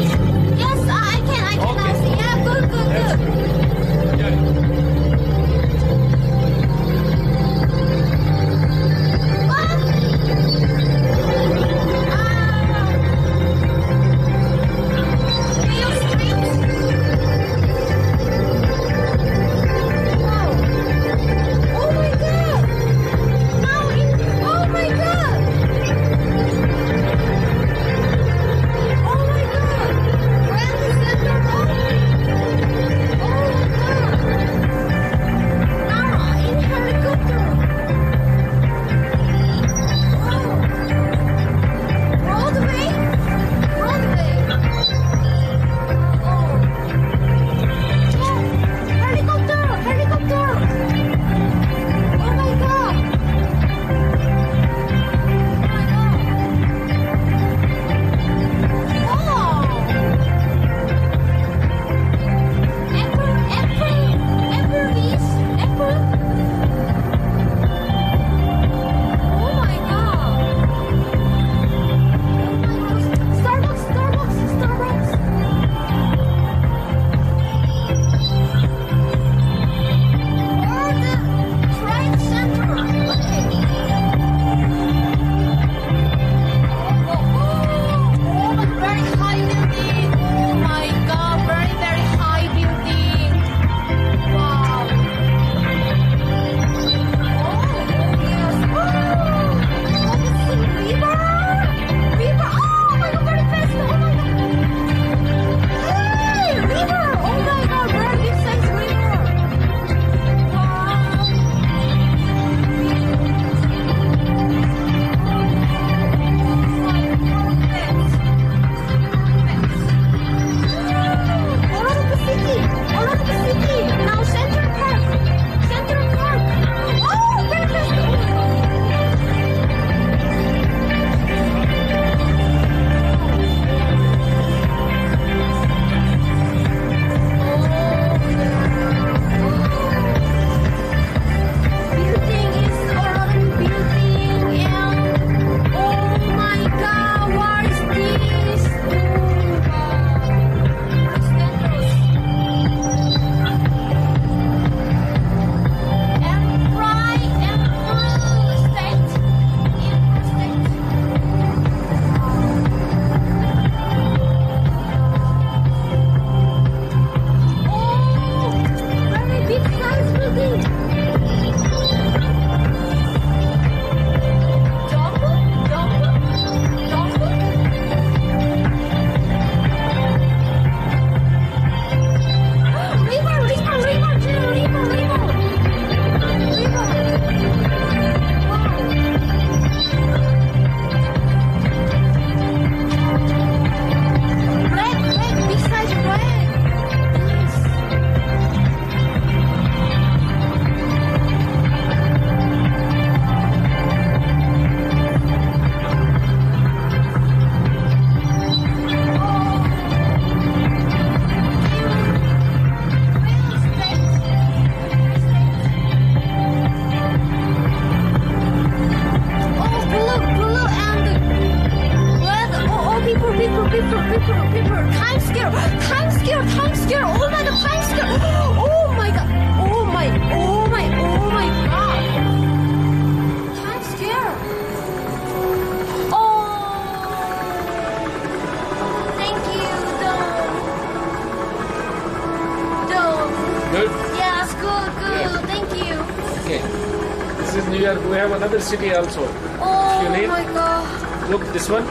[SPEAKER 5] City
[SPEAKER 1] also.
[SPEAKER 5] Oh
[SPEAKER 1] You need-
[SPEAKER 5] my God.
[SPEAKER 1] Look, this one.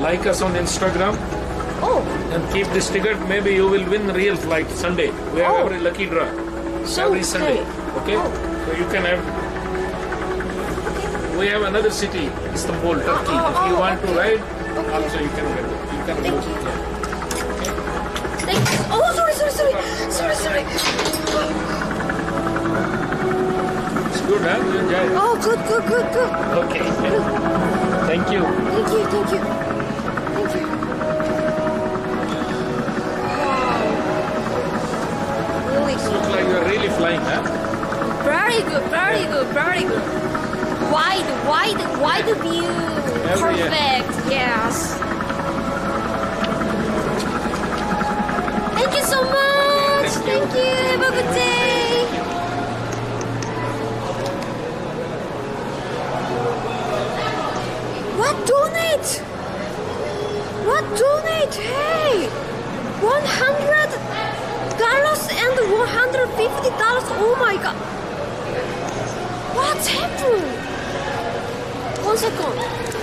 [SPEAKER 1] Like us on Instagram
[SPEAKER 5] Oh,
[SPEAKER 1] and keep this ticket. Maybe you will win real flight Sunday. We have
[SPEAKER 5] Oh.
[SPEAKER 1] every lucky draw.
[SPEAKER 5] so
[SPEAKER 1] every Sunday. Okay?
[SPEAKER 5] Oh.
[SPEAKER 1] So you can have. We have another city, Istanbul, Turkey.
[SPEAKER 5] oh, oh
[SPEAKER 1] if you
[SPEAKER 5] oh,
[SPEAKER 1] want to ride,
[SPEAKER 5] Okay.
[SPEAKER 1] also you can get it. You can
[SPEAKER 5] Thank
[SPEAKER 1] go.
[SPEAKER 5] you.
[SPEAKER 1] man.
[SPEAKER 5] You're great. Oh, good,
[SPEAKER 1] good, good, good.
[SPEAKER 5] Okay. thank you.
[SPEAKER 1] Thank you, thank you. Thank you. Wow. Really.
[SPEAKER 5] it looks like you're really flying, huh?
[SPEAKER 1] Very good, very good, very good. Wide, wide, wide view.
[SPEAKER 5] Every
[SPEAKER 1] Perfect, year. yes. Thank you so much.
[SPEAKER 5] Thank you. Thank you.
[SPEAKER 1] Have a good day. What donate? What donate? Hey! 100 dollars and 150 dollars. Oh my god. What happened? One second.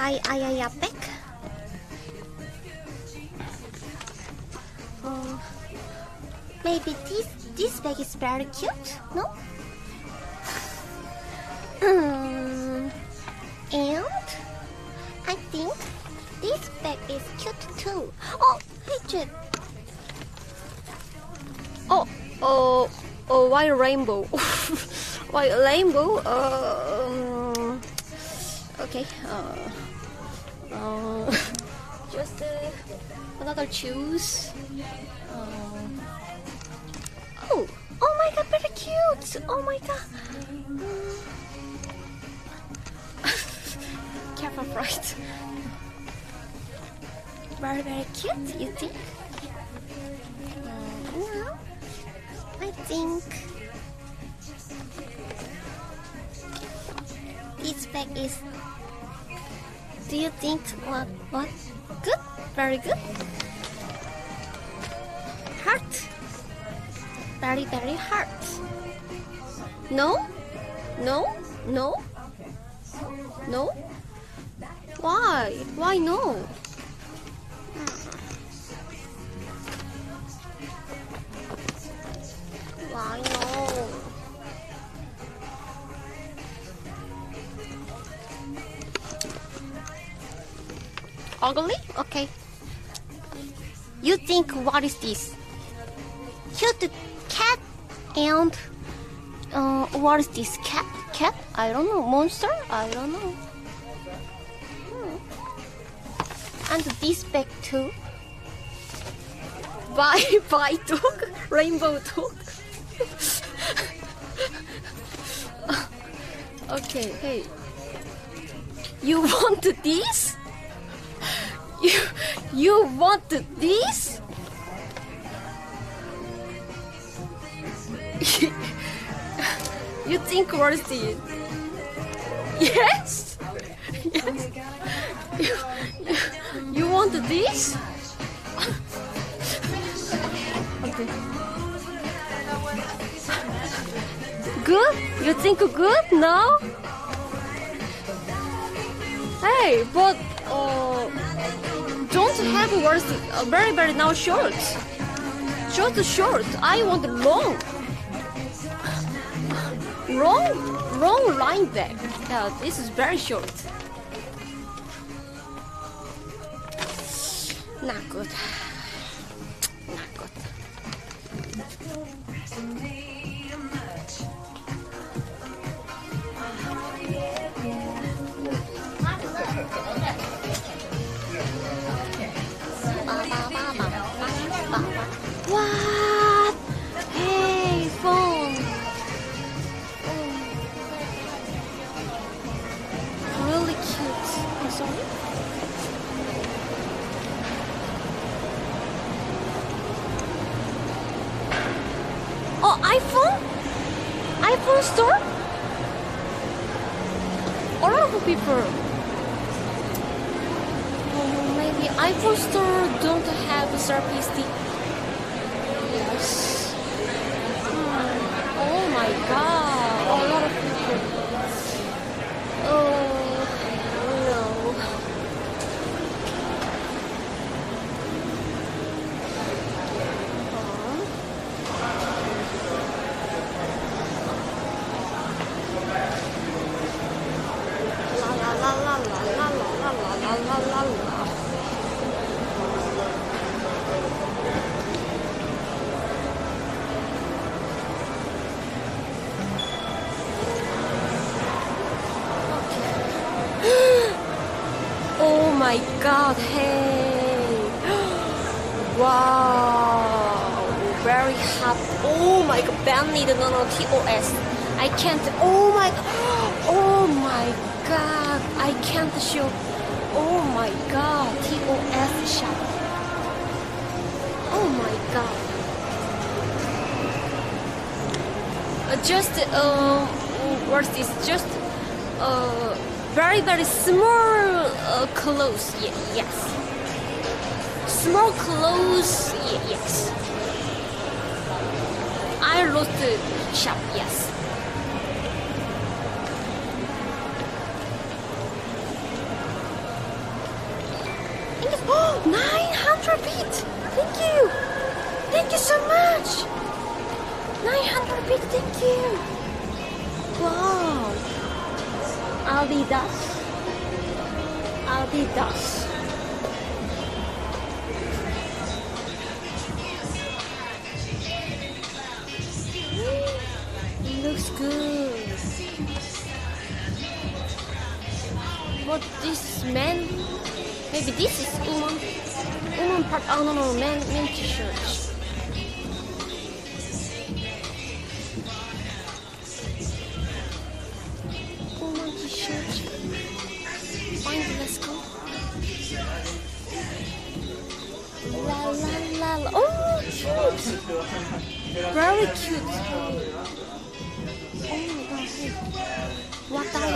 [SPEAKER 1] Let's go buy Ayaya bag. Uh, maybe this this bag is very cute, no? Um, and I think this bag is cute too. Oh, Bridget. Oh, oh, oh, white rainbow. [laughs] white rainbow. Um, okay. Uh, uh, [laughs] just uh, another shoes. Uh, oh, oh my god, very cute. Oh my god. [laughs] Careful, right? Very, very cute, you think? Uh, yeah, I think this bag is. Do you think what? What? Good, very good. Heart, very, very heart. No, no, no, no. Why? Why no? What is this? Cute cat and uh, what is this cat? Cat? I don't know. Monster? I don't know. Hmm. And this bag too. [laughs] Bye bye dog, rainbow dog. [laughs] okay, hey. You want this? [laughs] You you want this? It? Yes. Yes. You, you, you want this? Okay. Good? You think good? No? Hey, but uh, don't have words uh, very very now short. Short short. I want long. Long wrong line back. Yeah, this is very short. Not good.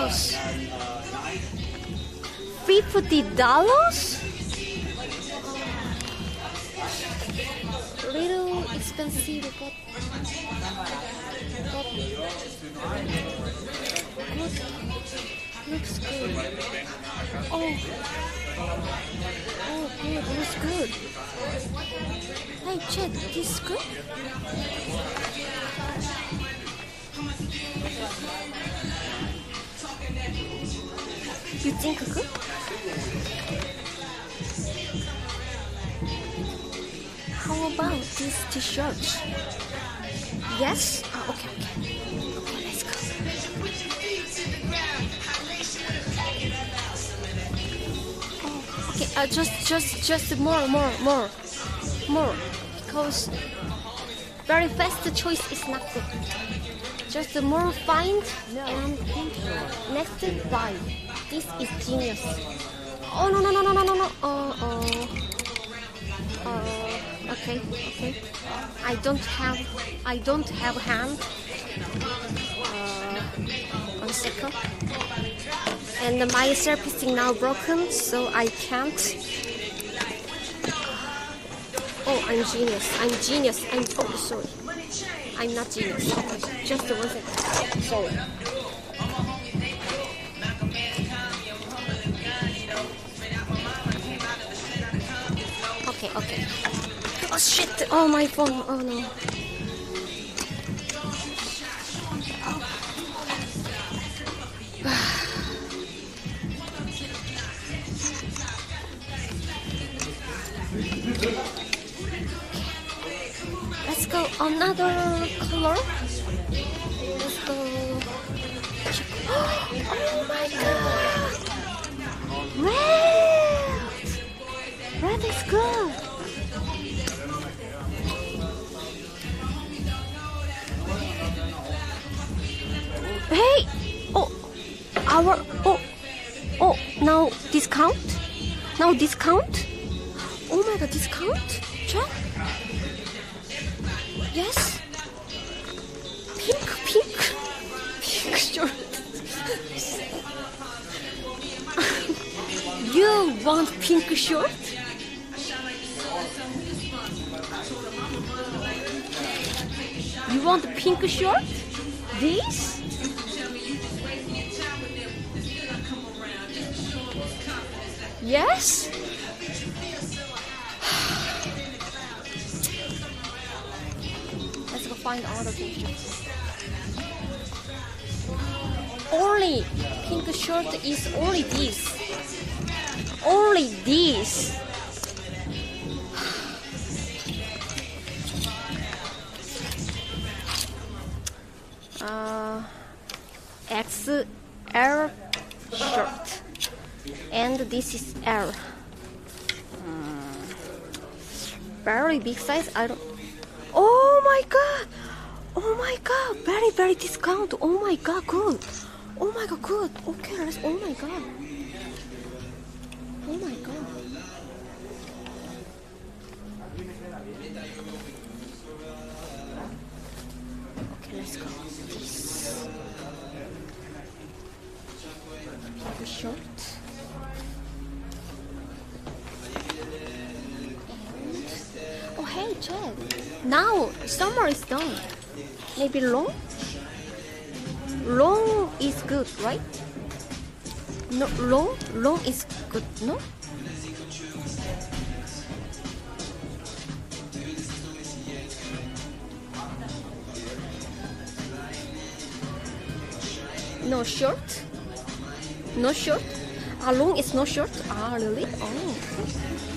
[SPEAKER 1] Dollars? Fifty dollars? Little expensive, but but good. Looks good. Oh, oh, good. Looks good. Hey, Chad, this is good. You think good? How about this t-shirt? Yes? Oh, okay, okay. Okay, let's go. Oh, okay, uh, just, just, just more, more, more, more. Because very fast choice is not good. Just more find and next buy. This is genius. Oh no no no no no no no. Oh oh. Uh, okay okay. I don't have I don't have hand. Uh, one second. And my surface is now broken, so I can't. Oh, I'm genius. I'm genius. I'm oh sorry. I'm not genius. Okay, just one second. Sorry. Okay, okay. Oh shit! Oh my phone! Oh no. [sighs] Let's go another color. Let's go. [gasps] Oh my god! Red! Red is good. Hey! Oh, our oh oh now discount? Now discount? Oh my god, discount? Check. Yes. Pink, pink, pink shirt. [laughs] you want pink shirt? You want the pink shirt? This? Yes? [sighs] Let's go find other pictures. Only pink shirt is only this. Only this. Uh, XL shirt, and this is L. Hmm. Very big size. I don't. Oh my god! Oh my god! Very very discount. Oh my god, good. Oh my god, good. Okay, let's. Oh my god. Oh my god. Okay, let's go. short. And oh hey Chad, now summer is done. Maybe long? Long is good, right? No, long, long is good, no? No short? No short. Ah, long is no short. Ah, really? Oh.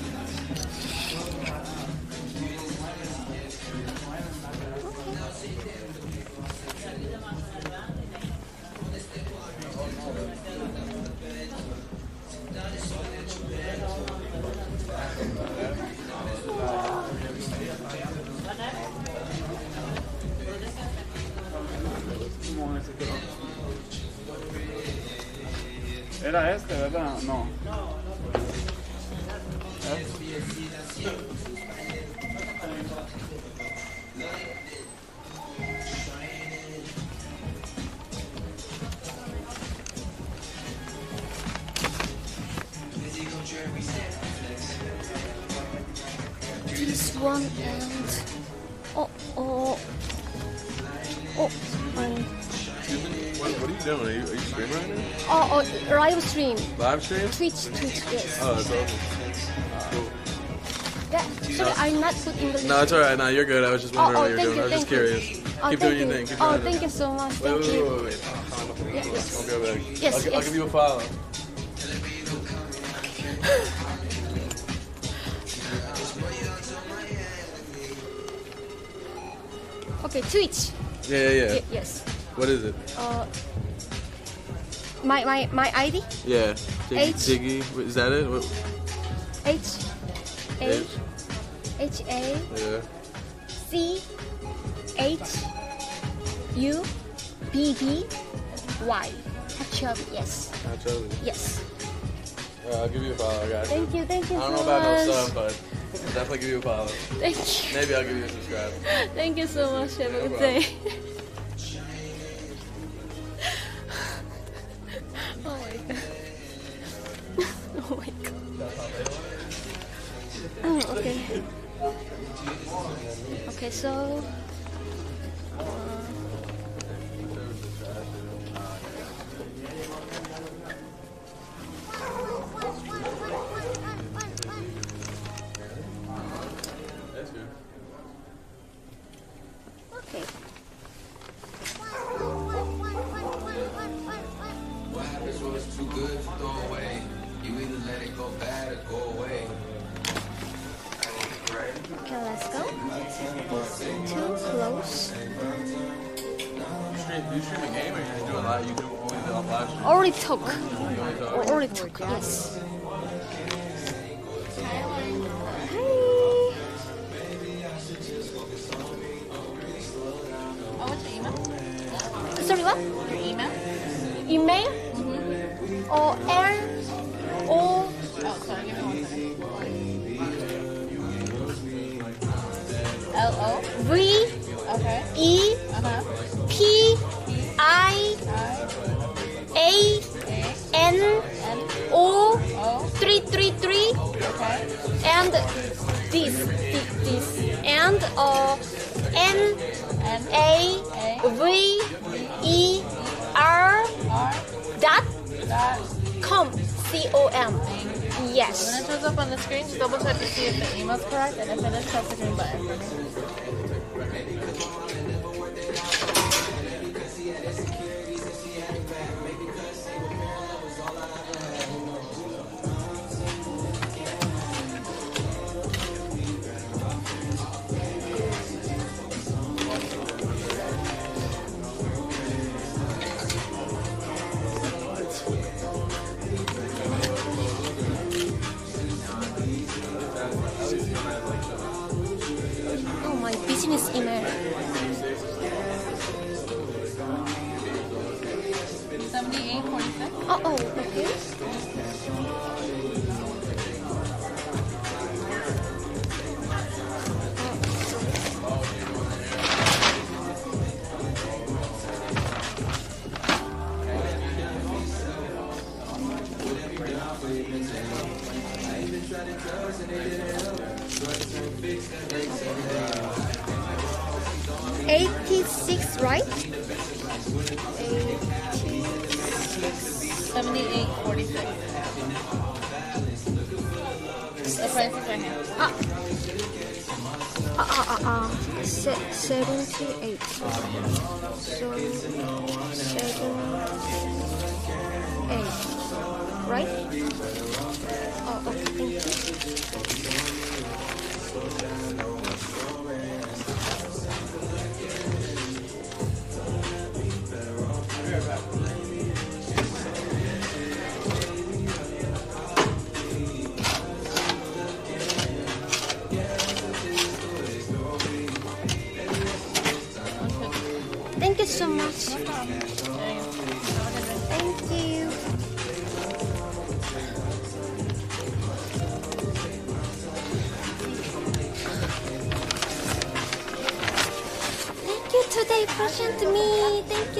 [SPEAKER 10] ¿Verdad? No.
[SPEAKER 1] This one and oh oh oh
[SPEAKER 11] doing? Are you, are you streaming right now?
[SPEAKER 1] oh, oh live stream.
[SPEAKER 11] Live stream?
[SPEAKER 1] Twitch, Twitch, yes.
[SPEAKER 11] Oh, that's awesome. Cool.
[SPEAKER 1] That, sorry, I'm not good English.
[SPEAKER 11] No, it's alright. No, you're good. I was just
[SPEAKER 1] Oh,
[SPEAKER 11] wondering
[SPEAKER 1] oh,
[SPEAKER 11] what you were
[SPEAKER 1] thank
[SPEAKER 11] doing.
[SPEAKER 1] you,
[SPEAKER 11] I was just
[SPEAKER 1] you.
[SPEAKER 11] curious.
[SPEAKER 1] Oh,
[SPEAKER 11] keep
[SPEAKER 1] thank
[SPEAKER 11] doing your
[SPEAKER 1] you.
[SPEAKER 11] thing. Keep
[SPEAKER 1] oh, thank
[SPEAKER 11] it.
[SPEAKER 1] you so much.
[SPEAKER 11] Wait,
[SPEAKER 1] Thank
[SPEAKER 11] wait,
[SPEAKER 1] you.
[SPEAKER 11] wait, wait, wait. I'll,
[SPEAKER 1] Yeah, yes.
[SPEAKER 11] I'll go back.
[SPEAKER 1] Yes,
[SPEAKER 11] I'll, gi- I'll give you a follow.
[SPEAKER 1] Okay, Twitch.
[SPEAKER 11] Yeah, yeah, yeah.
[SPEAKER 1] Ye- yes.
[SPEAKER 11] What is it?
[SPEAKER 1] Uh, my my my ID
[SPEAKER 11] Yeah. Jiggy.
[SPEAKER 1] H.
[SPEAKER 11] Jiggy. Wait, Is that it? What?
[SPEAKER 1] H A
[SPEAKER 11] H?
[SPEAKER 1] H A
[SPEAKER 11] Yeah.
[SPEAKER 1] C H U B B Y. Actually, yes.
[SPEAKER 11] Charlie.
[SPEAKER 1] Yes.
[SPEAKER 11] Uh, I'll give you a follow. I got you.
[SPEAKER 1] Thank you, thank you
[SPEAKER 11] I don't
[SPEAKER 1] so
[SPEAKER 11] know about
[SPEAKER 1] much.
[SPEAKER 11] no sub, but I'll definitely give you a follow.
[SPEAKER 1] Thank you.
[SPEAKER 11] Maybe I'll give you a subscribe. [laughs]
[SPEAKER 1] Thank you so much. Have a good day. [laughs] oh my god. Mm, okay. Okay, so. uh,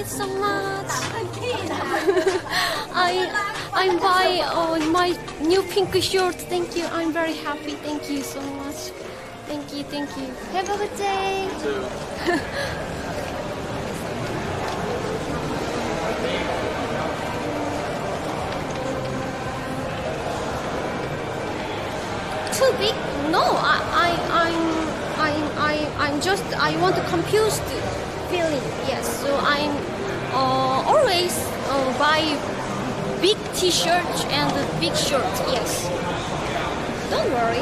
[SPEAKER 1] so much. I I'm buy oh, my new pink shirt. Thank you. I'm very happy. Thank you so much. Thank you. Thank you. Have a good day. [laughs] too big? No, I, I, I'm, I, I, I'm just, I want a confused feeling. Yes, so I'm buy big t-shirts and big shirt. Yes, don't worry.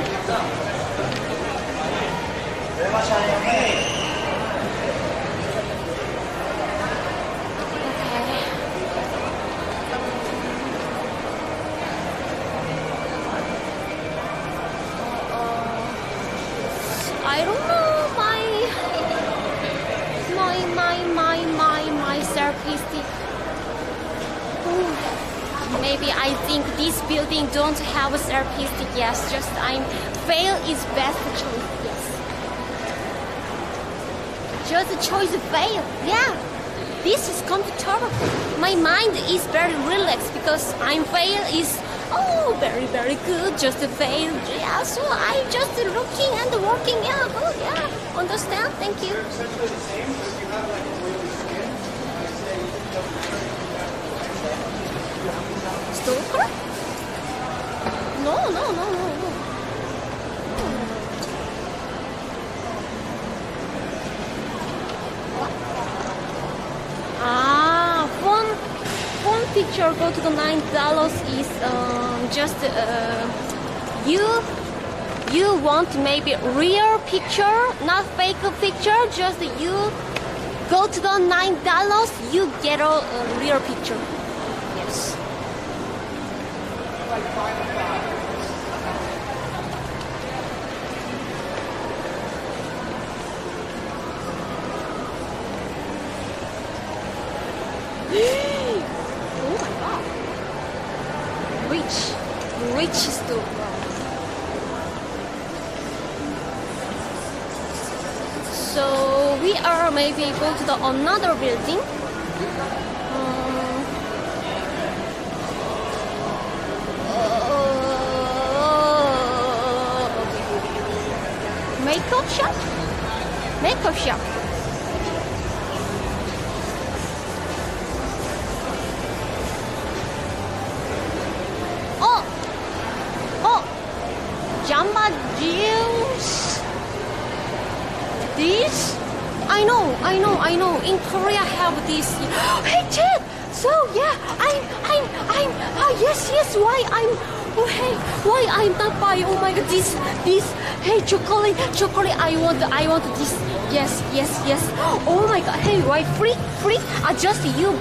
[SPEAKER 1] I don't know my my my my my my therapeutic. Ooh. Maybe I think this building don't have a therapeutic. Yes, just I'm fail is best choice. Yes, just choice of fail. Yeah, this is comfortable. My mind is very relaxed because I'm fail is oh very very good. Just a fail. Yeah, so I'm just looking and working. Yeah, good. Yeah, understand. Thank you. Stalker? No, no, no, no, no. Ah, phone phone picture go to the nine dollars is um, just uh, you you want maybe real picture, not fake picture. Just you go to the nine dollars, you get a, a real picture. Yes. oh my god. Rich. Rich store. So we are maybe go to the another building.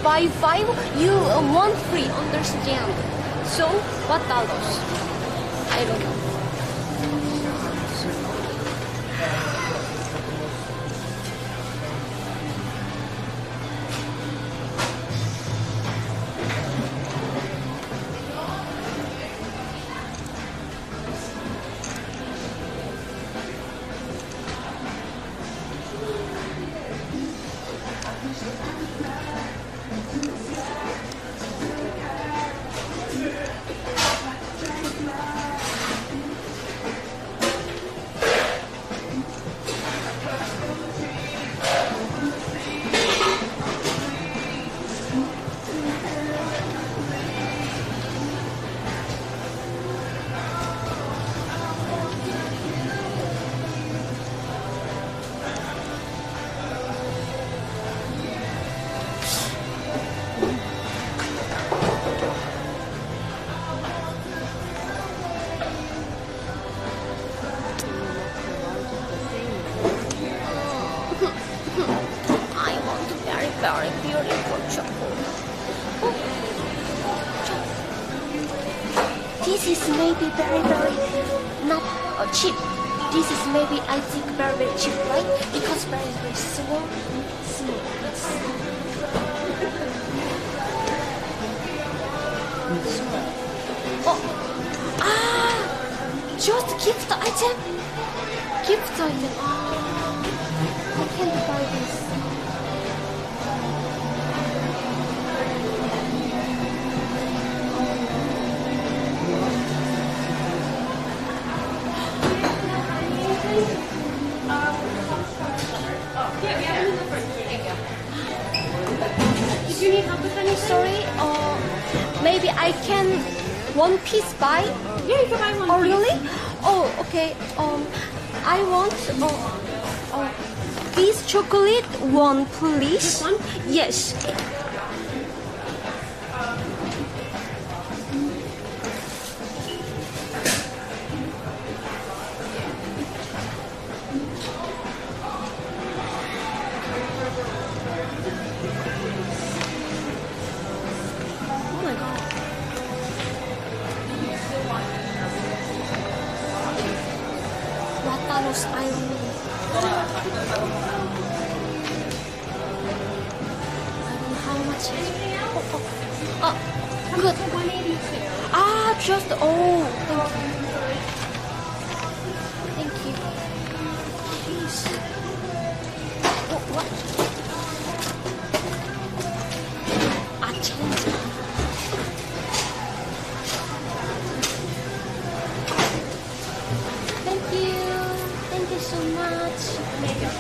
[SPEAKER 1] Buy five, you uh, one free. Understand? So what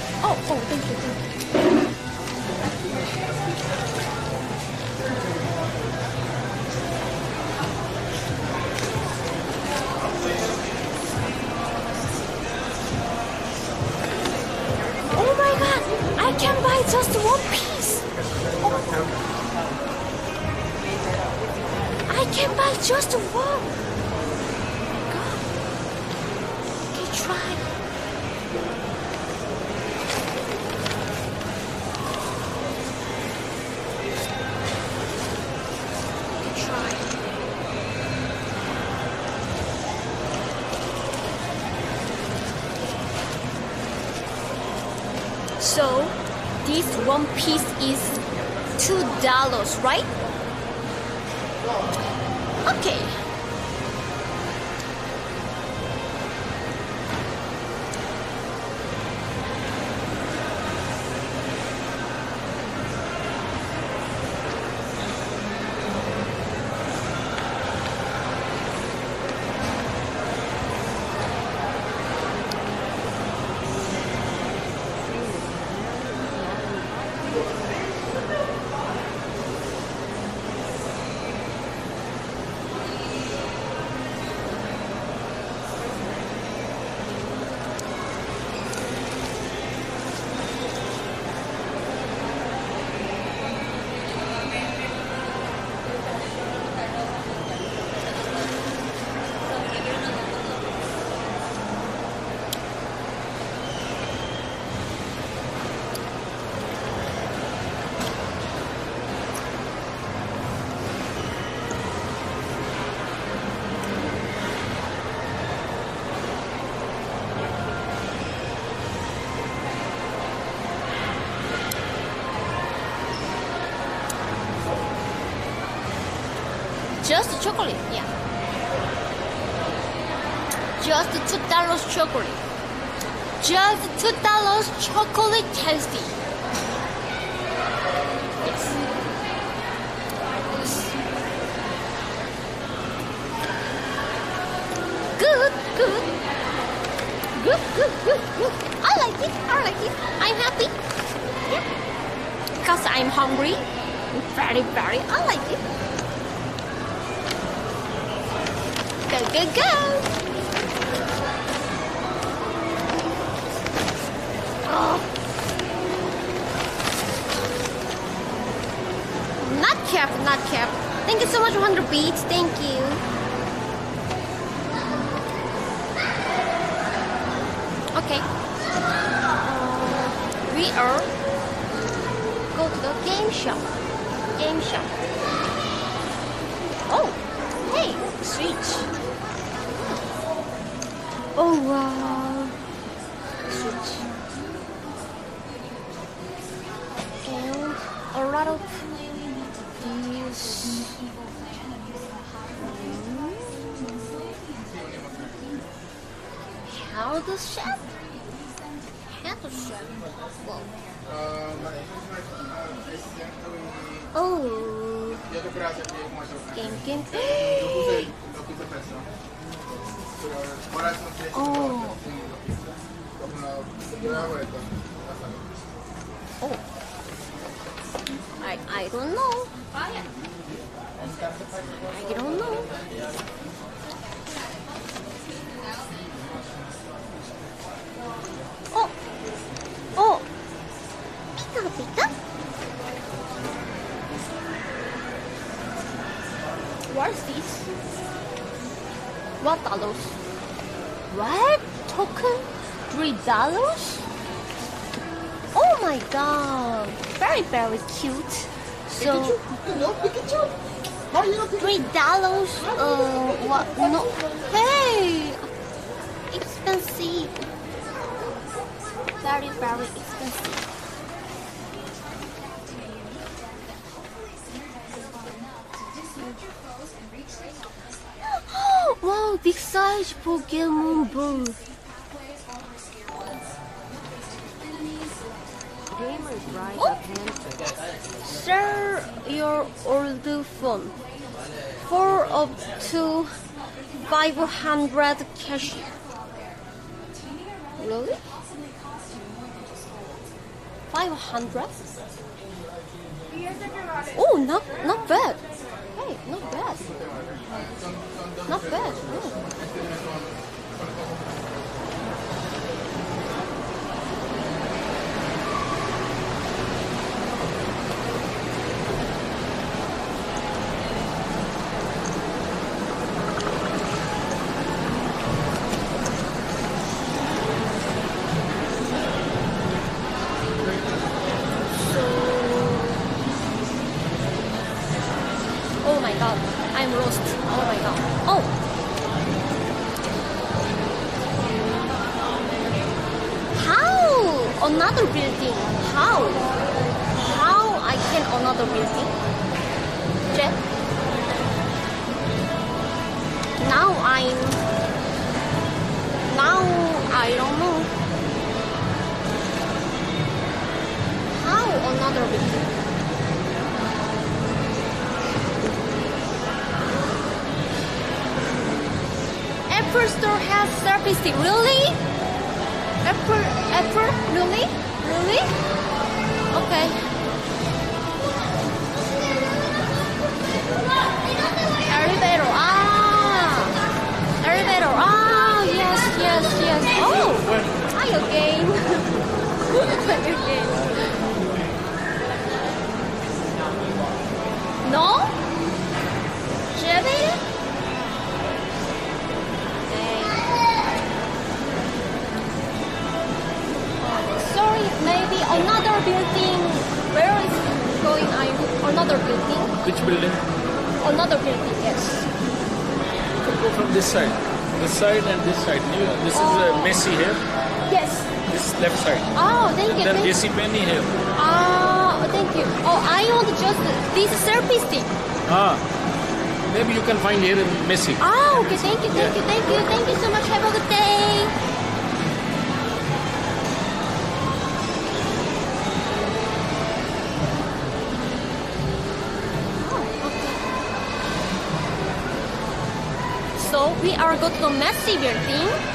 [SPEAKER 1] Oh, oh, thank you, thank you. Oh my god, I can buy just one piece. Oh. I can buy just Dalos, right? chocolate, yeah. Just $2 chocolate. Just $2 chocolate candy. five hundred cash. Really? Five hundred? He really? missing. Oh, okay. Thank you, thank yeah. you, thank you, thank you so much. Have a good day. Oh, so we are going to messy your thing.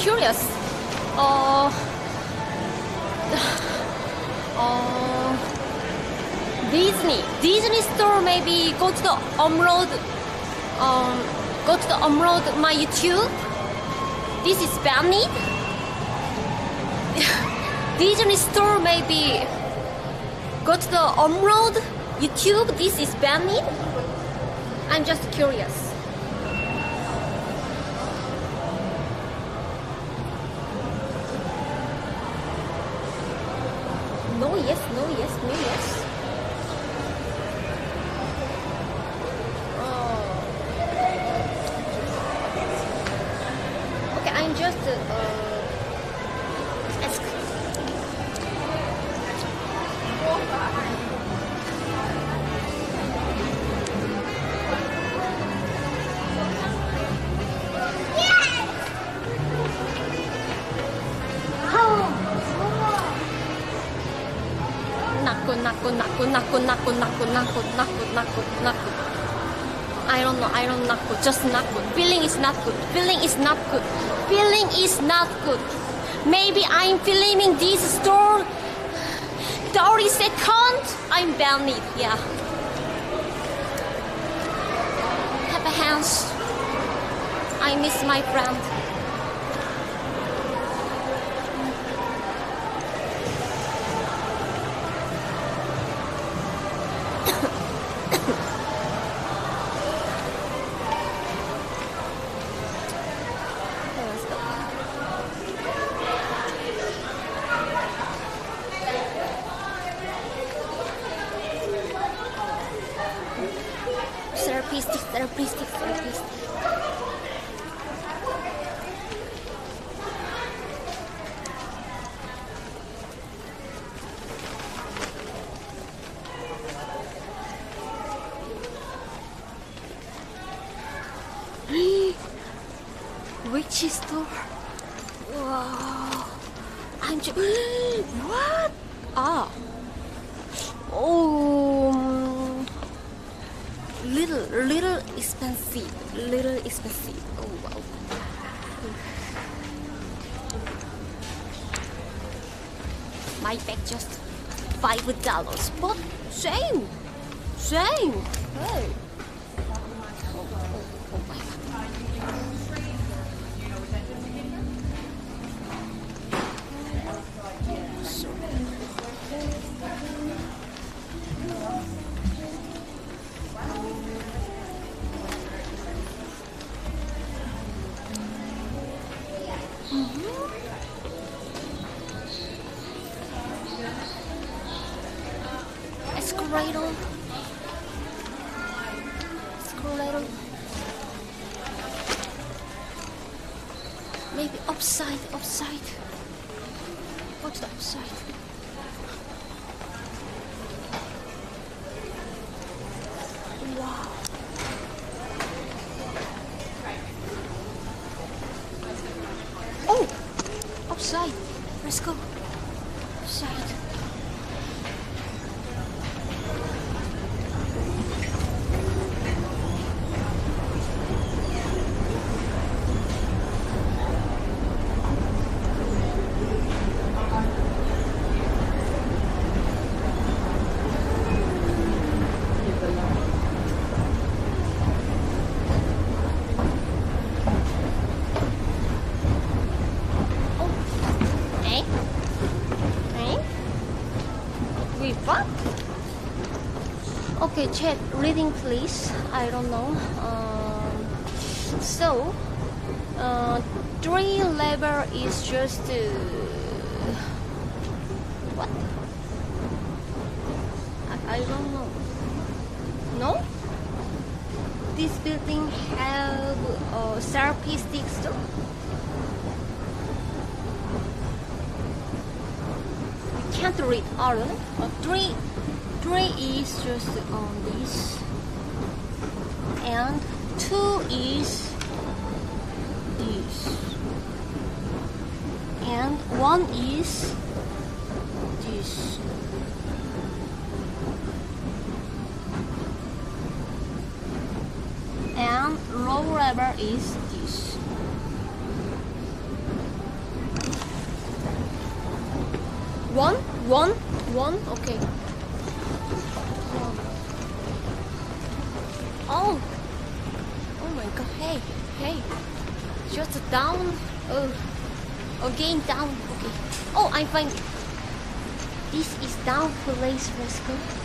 [SPEAKER 1] Curious. Uh, uh, Disney. Disney store maybe go to the upload um, go to the upload my YouTube. This is banned. [laughs] Disney store maybe go to the upload YouTube. This is banned. I'm just curious. Just not good. Feeling is not good. Feeling is not good. Feeling is not good. Maybe I'm filming this store 30 seconds. I'm banned, yeah. Happy hands. I miss my friend. Okay, let's go. Therapeutic, therapeutic, therapeutic. Which store? Wow. I'm ju- what? Ah. Oh. mm, Little, little expensive. Little expensive. Oh wow. My bag just five dollars, but same, same. Hey. Okay, chat, reading please. I don't know. Um, so, uh, three level is just uh, what? I, I don't know. No? This building have a therapeutic store. You can't read all of it. Uh, three, three is just on this, and two is this. and one is this. And low level is this. One, one, one, okay. One. Oh, oh my god, hey, hey, just down, oh, again down, okay. Oh, I find it. This is down place, let's go.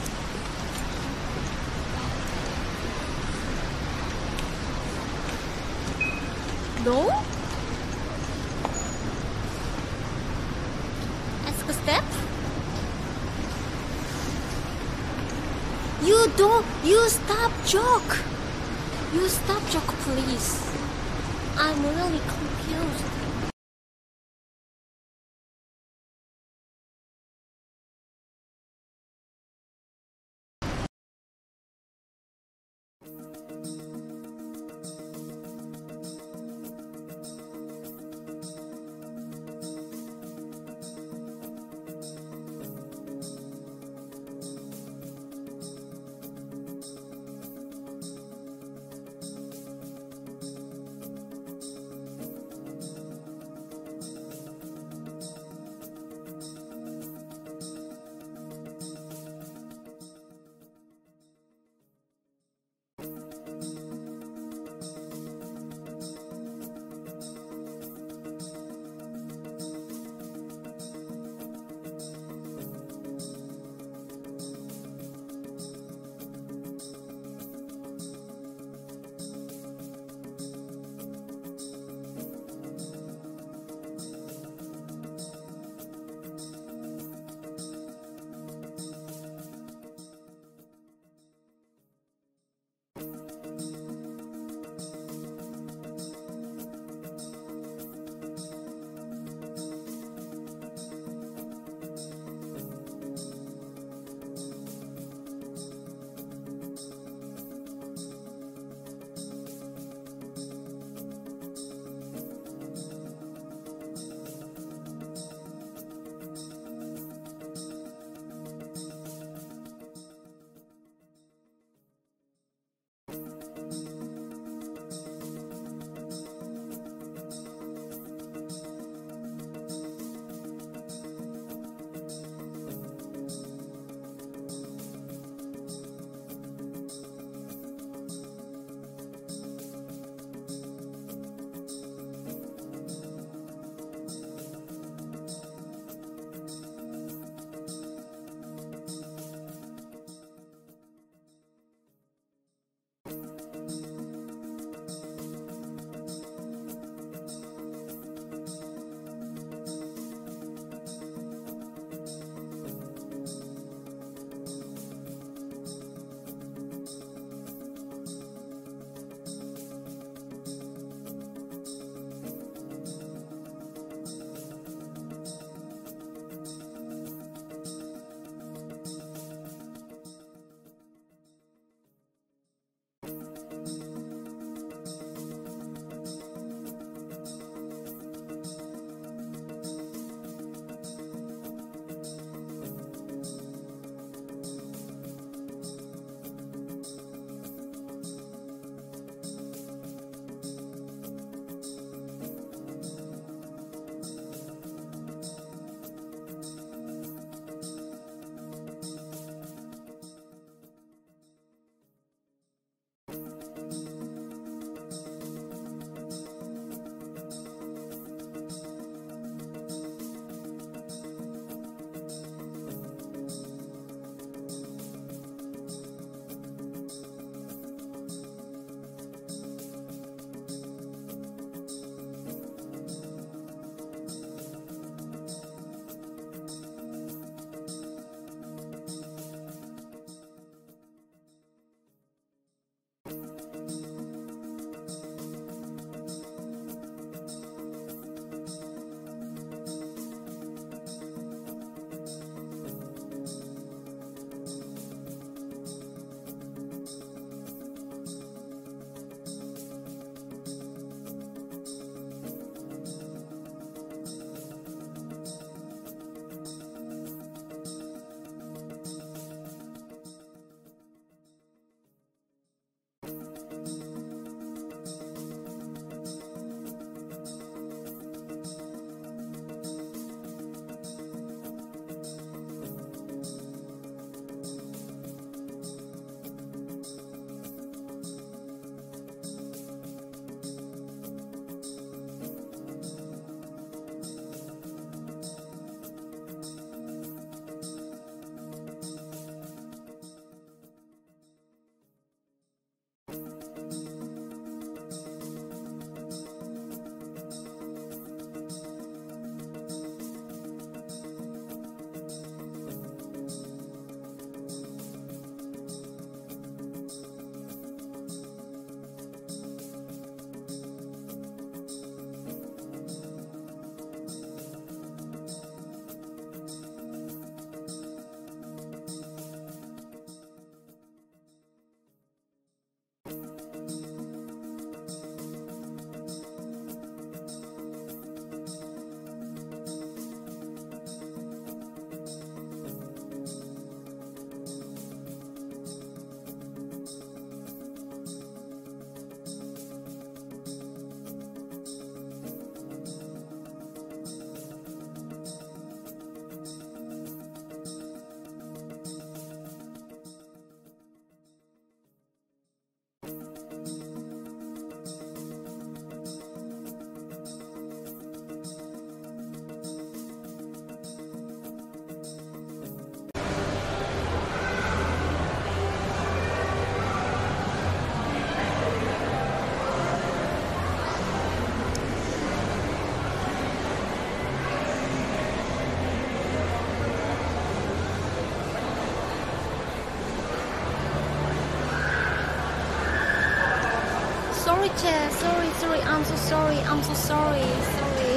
[SPEAKER 1] I'm so sorry. I'm so sorry. Sorry.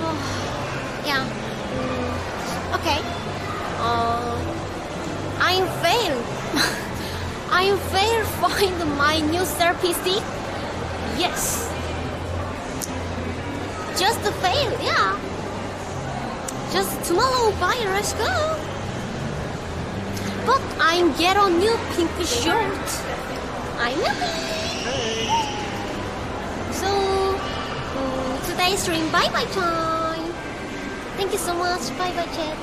[SPEAKER 1] Oh, yeah. Mm, okay. Uh, I'm failed. [laughs] I'm failed find my new therapy. Yes. Just fail, yeah. Just tomorrow, bye, let's go. But I'm get a new pink shirt. I'm happy. Today's stream bye bye time. Thank you so much. Bye bye chat.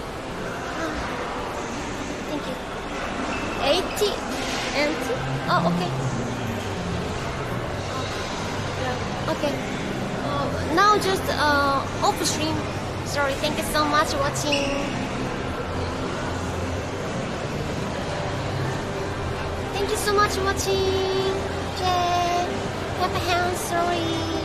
[SPEAKER 1] Ah, Thank you. 80 empty. Oh okay. Oh, Okay. Uh, now just uh, off stream. Sorry. Thank you so much for watching. Thank you so much for watching. Jay. Clap a hand. Sorry.